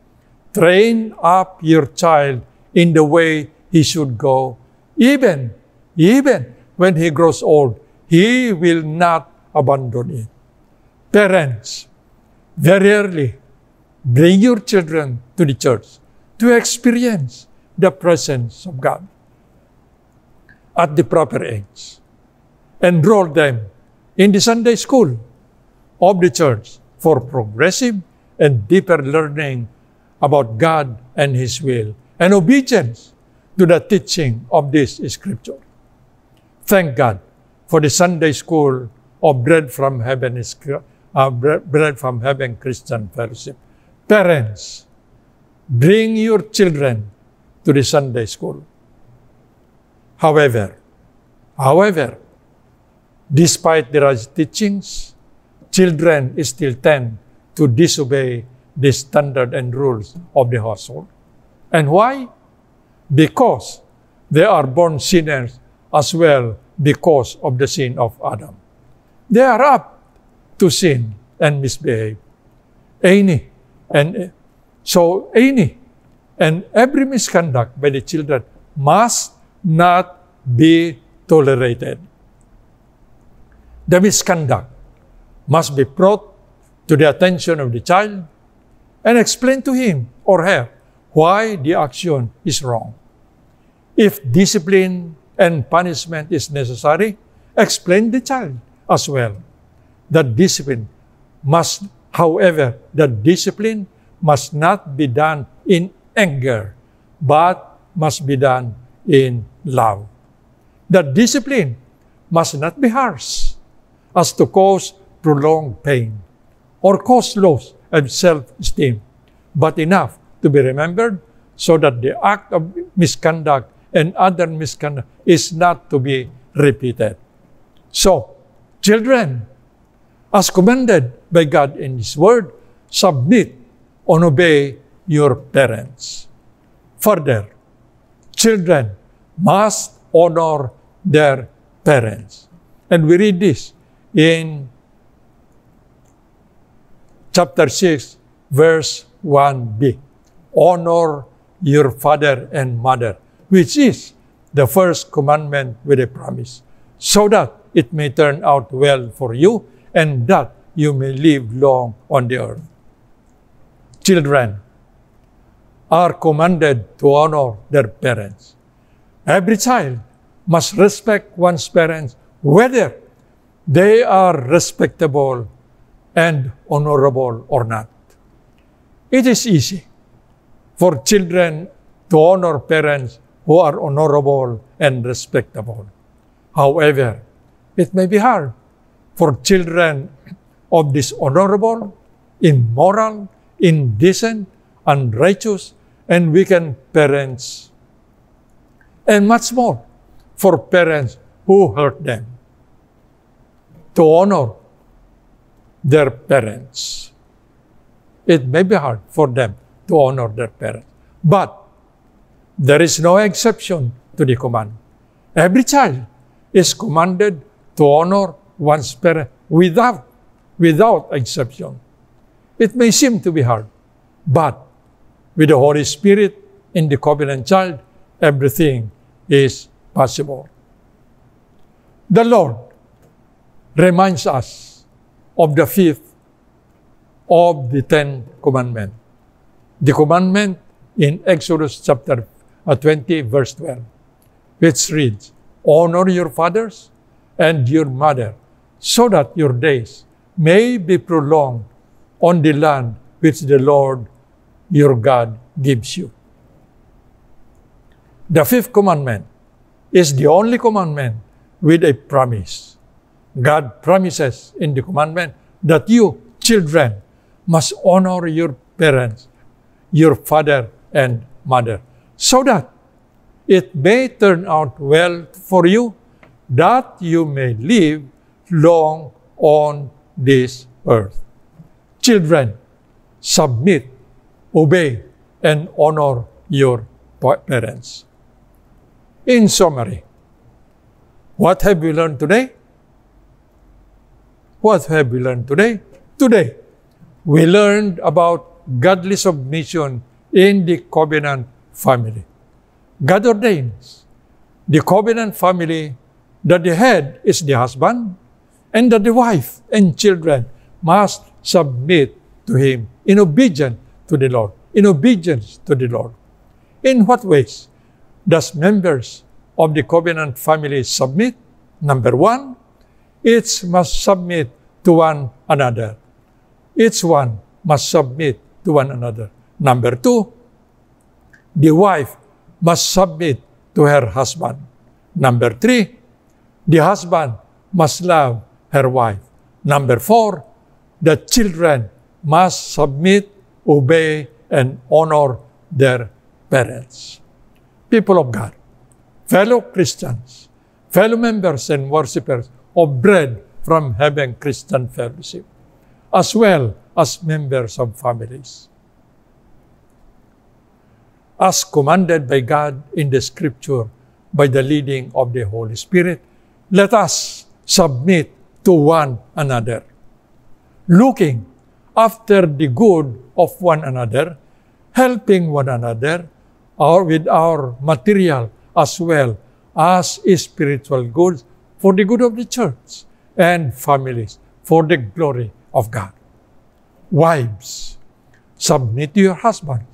train up your child in the way he should go. Even, even when he grows old, he will not abandon it. Parents, very early, bring your children to the church to experience the presence of God at the proper age. Enroll them in the Sunday school of the church for progressive and deeper learning about God and His will and obedience to the teaching of this scripture. Thank God for the Sunday school of Bread from Heaven, uh, Bread from Heaven Christian Fellowship. Parents, bring your children to the Sunday school. However, however, despite the right teachings, children still tend to disobey the standard and rules of the household. And why? Because they are born sinners as well because of the sin of Adam. They are up to sin and misbehave. Any and eh, so any and every misconduct by the children must not be tolerated. The misconduct must be brought to the attention of the child and explain to him or her why the action is wrong. If discipline and punishment is necessary, explain the child as well. That discipline must, however, the discipline must not be done in anger, but must be done in love. The discipline must not be harsh as to cause prolonged pain or cause loss of self-esteem, but enough to be remembered so that the act of misconduct and other misconduct is not to be repeated. So, children, as commanded by God in His Word, submit and obey your parents. Further, children must honor their parents. And we read this in chapter 6, verse 1b. Honor your father and mother, which is the first commandment with a promise, so that it may turn out well for you and that you may live long on the earth. Children are commanded to honor their parents. Every child must respect one's parents, whether they are respectable and honorable or not. It is easy for children to honor parents who are honorable and respectable. However, it may be hard for children of dishonorable, immoral, indecent, unrighteous, and wicked parents, and much more for parents who hurt them to honor their parents. It may be hard for them to honor their parents, but there is no exception to the command. Every child is commanded to honor one's parent without, without exception. It may seem to be hard, but with the Holy Spirit in the covenant child, everything is possible. The Lord reminds us of the fifth of the Ten Commandments. The commandment in Exodus chapter Uh, 20, verse 12, which reads, Honor your fathers and your mother, so that your days may be prolonged on the land which the Lord your God gives you. The fifth commandment is the only commandment with a promise. God promises in the commandment that you, children, must honor your parents, your father and mother, so that it may turn out well for you, that you may live long on this earth. Children, submit, obey, and honor your parents. In summary, what have we learned today? What have we learned today? Today, we learned about godly submission in the covenant family. God ordains the covenant family that the head is the husband and that the wife and children must submit to him in obedience to the Lord. In obedience to the Lord. In what ways does members of the covenant family submit? Number one, each must submit to one another. Each one must submit to one another. Number two, the wife must submit to her husband. Number three, the husband must love her wife. Number four, the children must submit, obey, and honor their parents. People of God, fellow Christians, fellow members and worshippers of Bread from Heaven Christian Fellowship, as well as members of families. As commanded by God in the Scripture by the leading of the Holy Spirit, let us submit to one another, looking after the good of one another, helping one another, or with our material as well as spiritual goods for the good of the church and families for the glory of God. Wives, submit to your husbands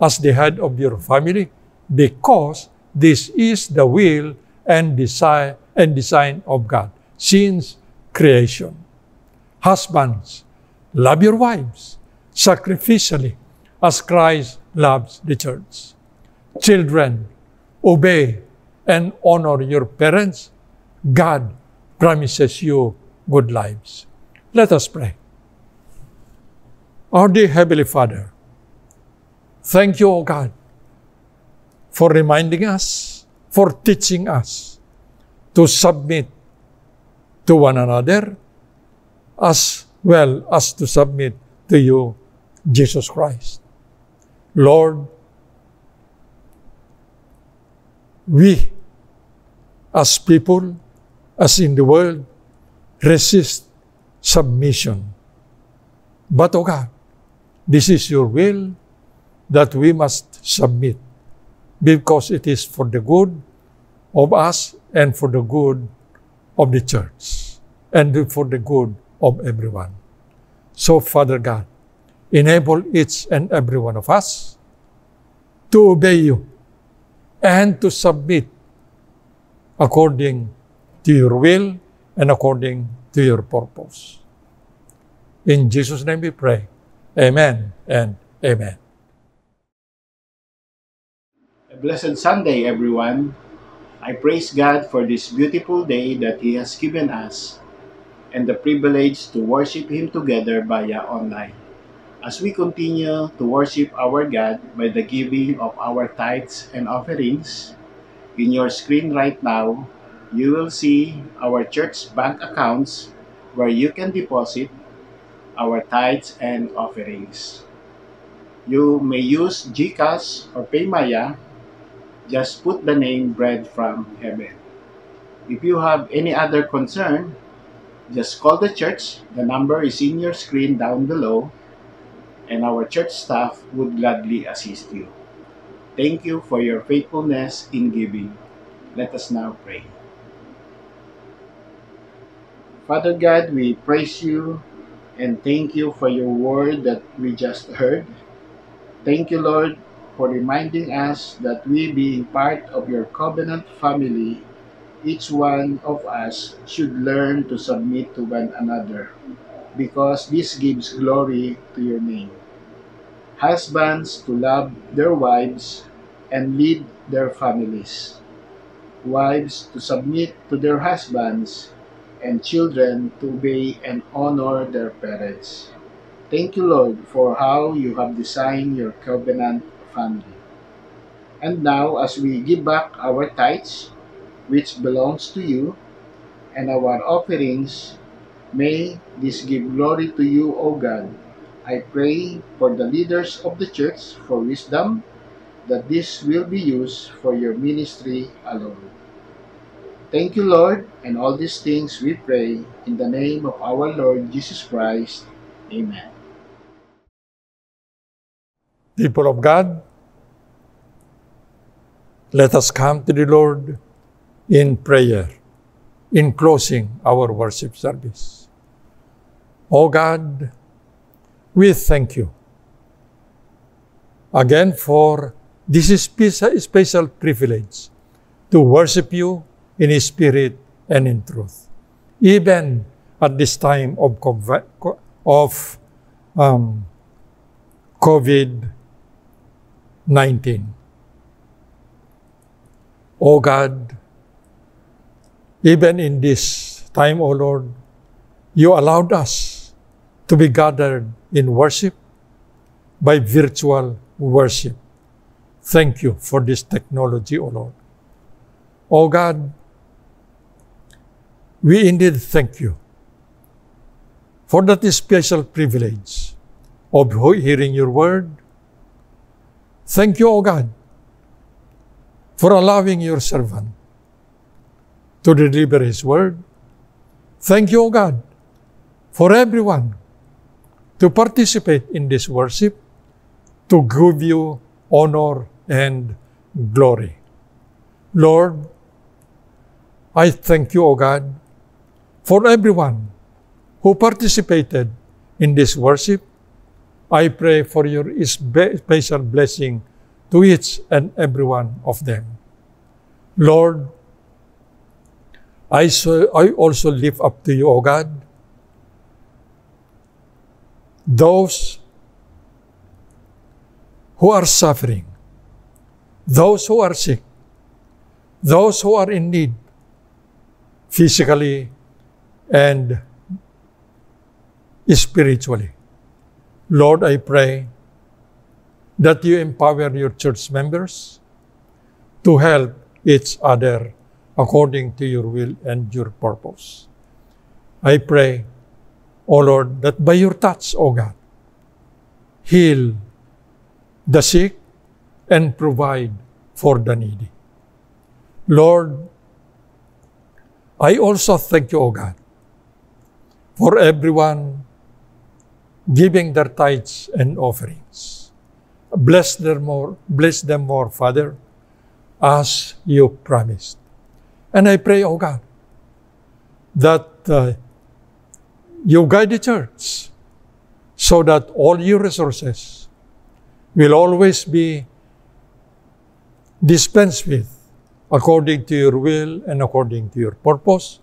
as the head of your family because this is the will and desire and design of God since creation. Husbands, love your wives sacrificially as Christ loves the church. Children, obey and honor your parents. God promises you good lives. Let us pray. Our dear Heavenly Father, thank you, O God, for reminding us, for teaching us to submit to one another as well as to submit to you, Jesus Christ. Lord, we as people, as in the world, resist submission. But, O God, this is your will that we must submit because it is for the good of us and for the good of the church and for the good of everyone. So, Father God, enable each and every one of us to obey you and to submit according to your will and according to your purpose. In Jesus' name we pray. Amen and amen. Blessed Sunday, everyone. I praise God for this beautiful day that He has given us and the privilege to worship Him together via online. As we continue to worship our God by the giving of our tithes and offerings, in your screen right now, you will see our church bank accounts where you can deposit our tithes and offerings. You may use GCash or Paymaya. Just put the name Bread from Heaven. If you have any other concern, just call the church. The number is in your screen down below, and our church staff would gladly assist you. Thank you for your faithfulness in giving. Let us now pray. Father God, we praise you and thank you for your word that we just heard. Thank you, Lord, for reminding us that we, being part of your covenant family, each one of us should learn to submit to one another, because this gives glory to your name. Husbands to love their wives and lead their families. Wives to submit to their husbands and children to obey and honor their parents. Thank you, Lord, for how you have designed your covenant family. And now, as we give back our tithes, which belongs to you, and our offerings, may this give glory to you, O God. I pray for the leaders of the church for wisdom, that this will be used for your ministry alone. Thank you, Lord, and all these things we pray in the name of our Lord Jesus Christ. Amen. People of God, let us come to the Lord in prayer in closing our worship service. Oh God, we thank you again for this special, special privilege to worship you in spirit and in truth. Even at this time of, of um, COVID 19. O God, even in this time, O Lord, you allowed us to be gathered in worship by virtual worship thank you for this technology, O Lord. O God, we indeed thank you for that special privilege of hearing your word. Thank you, O God, for allowing your servant to deliver his word. Thank you, O God, for everyone to participate in this worship, to give you honor and glory. Lord, I thank you, O God, for everyone who participated in this worship. I pray for your special blessing to each and every one of them. Lord, I, so, I also lift up to you, O God, those who are suffering, those who are sick, those who are in need, physically and spiritually. Lord, I pray that you empower your church members to help each other according to your will and your purpose. I pray, O Lord, that by your touch, O God, heal the sick and provide for the needy. Lord, I also thank you, O God, for everyone giving their tithes and offerings. Bless them more, bless them more, Father, as you promised. And I pray, oh God, that uh, you guide the church so that all your resources will always be dispensed with according to your will and according to your purpose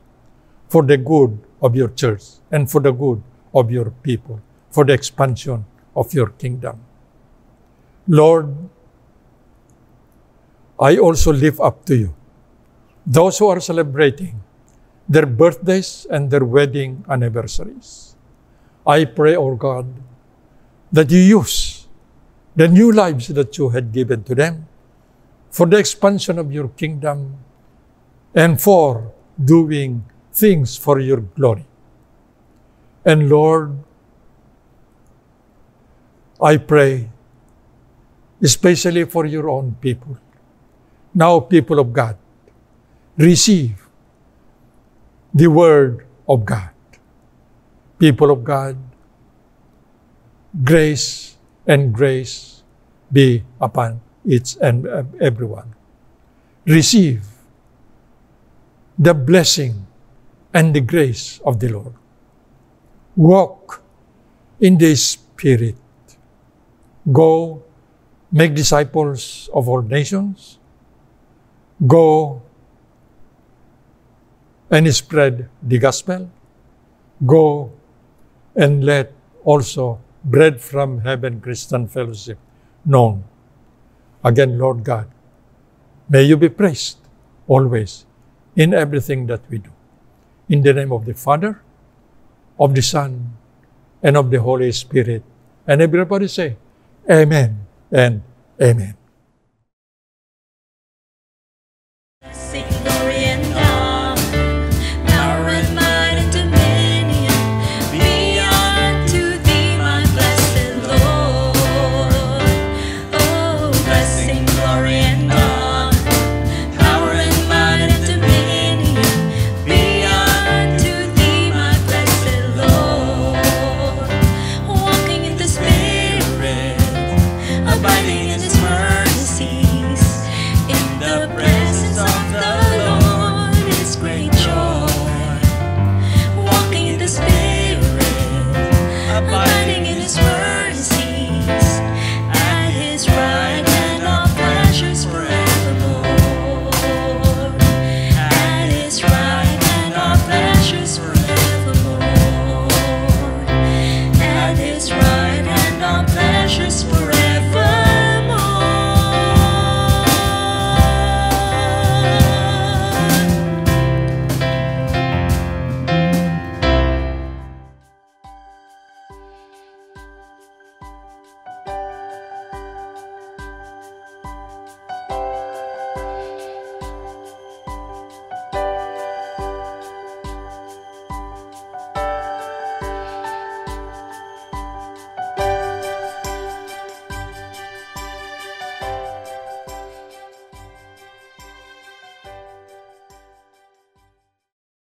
for the good of your church and for the good of your people, for the expansion of your kingdom. Lord, I also lift up to you those who are celebrating their birthdays and their wedding anniversaries. I pray, O oh God, that you use the new lives that you had given to them for the expansion of your kingdom and for doing things for your glory. And Lord, I pray, especially for your own people, now people of God, receive the Word of God. People of God, grace and grace be upon each and everyone. Receive the blessing and the grace of the Lord. Walk in the Spirit. Go make disciples of all nations. Go and spread the gospel. Go and let also bread from heaven Christian fellowship known. Again, Lord God, may you be praised always in everything that we do. In the name of the Father, of the Son, and of the Holy Spirit. And everybody say, Amen and Amen.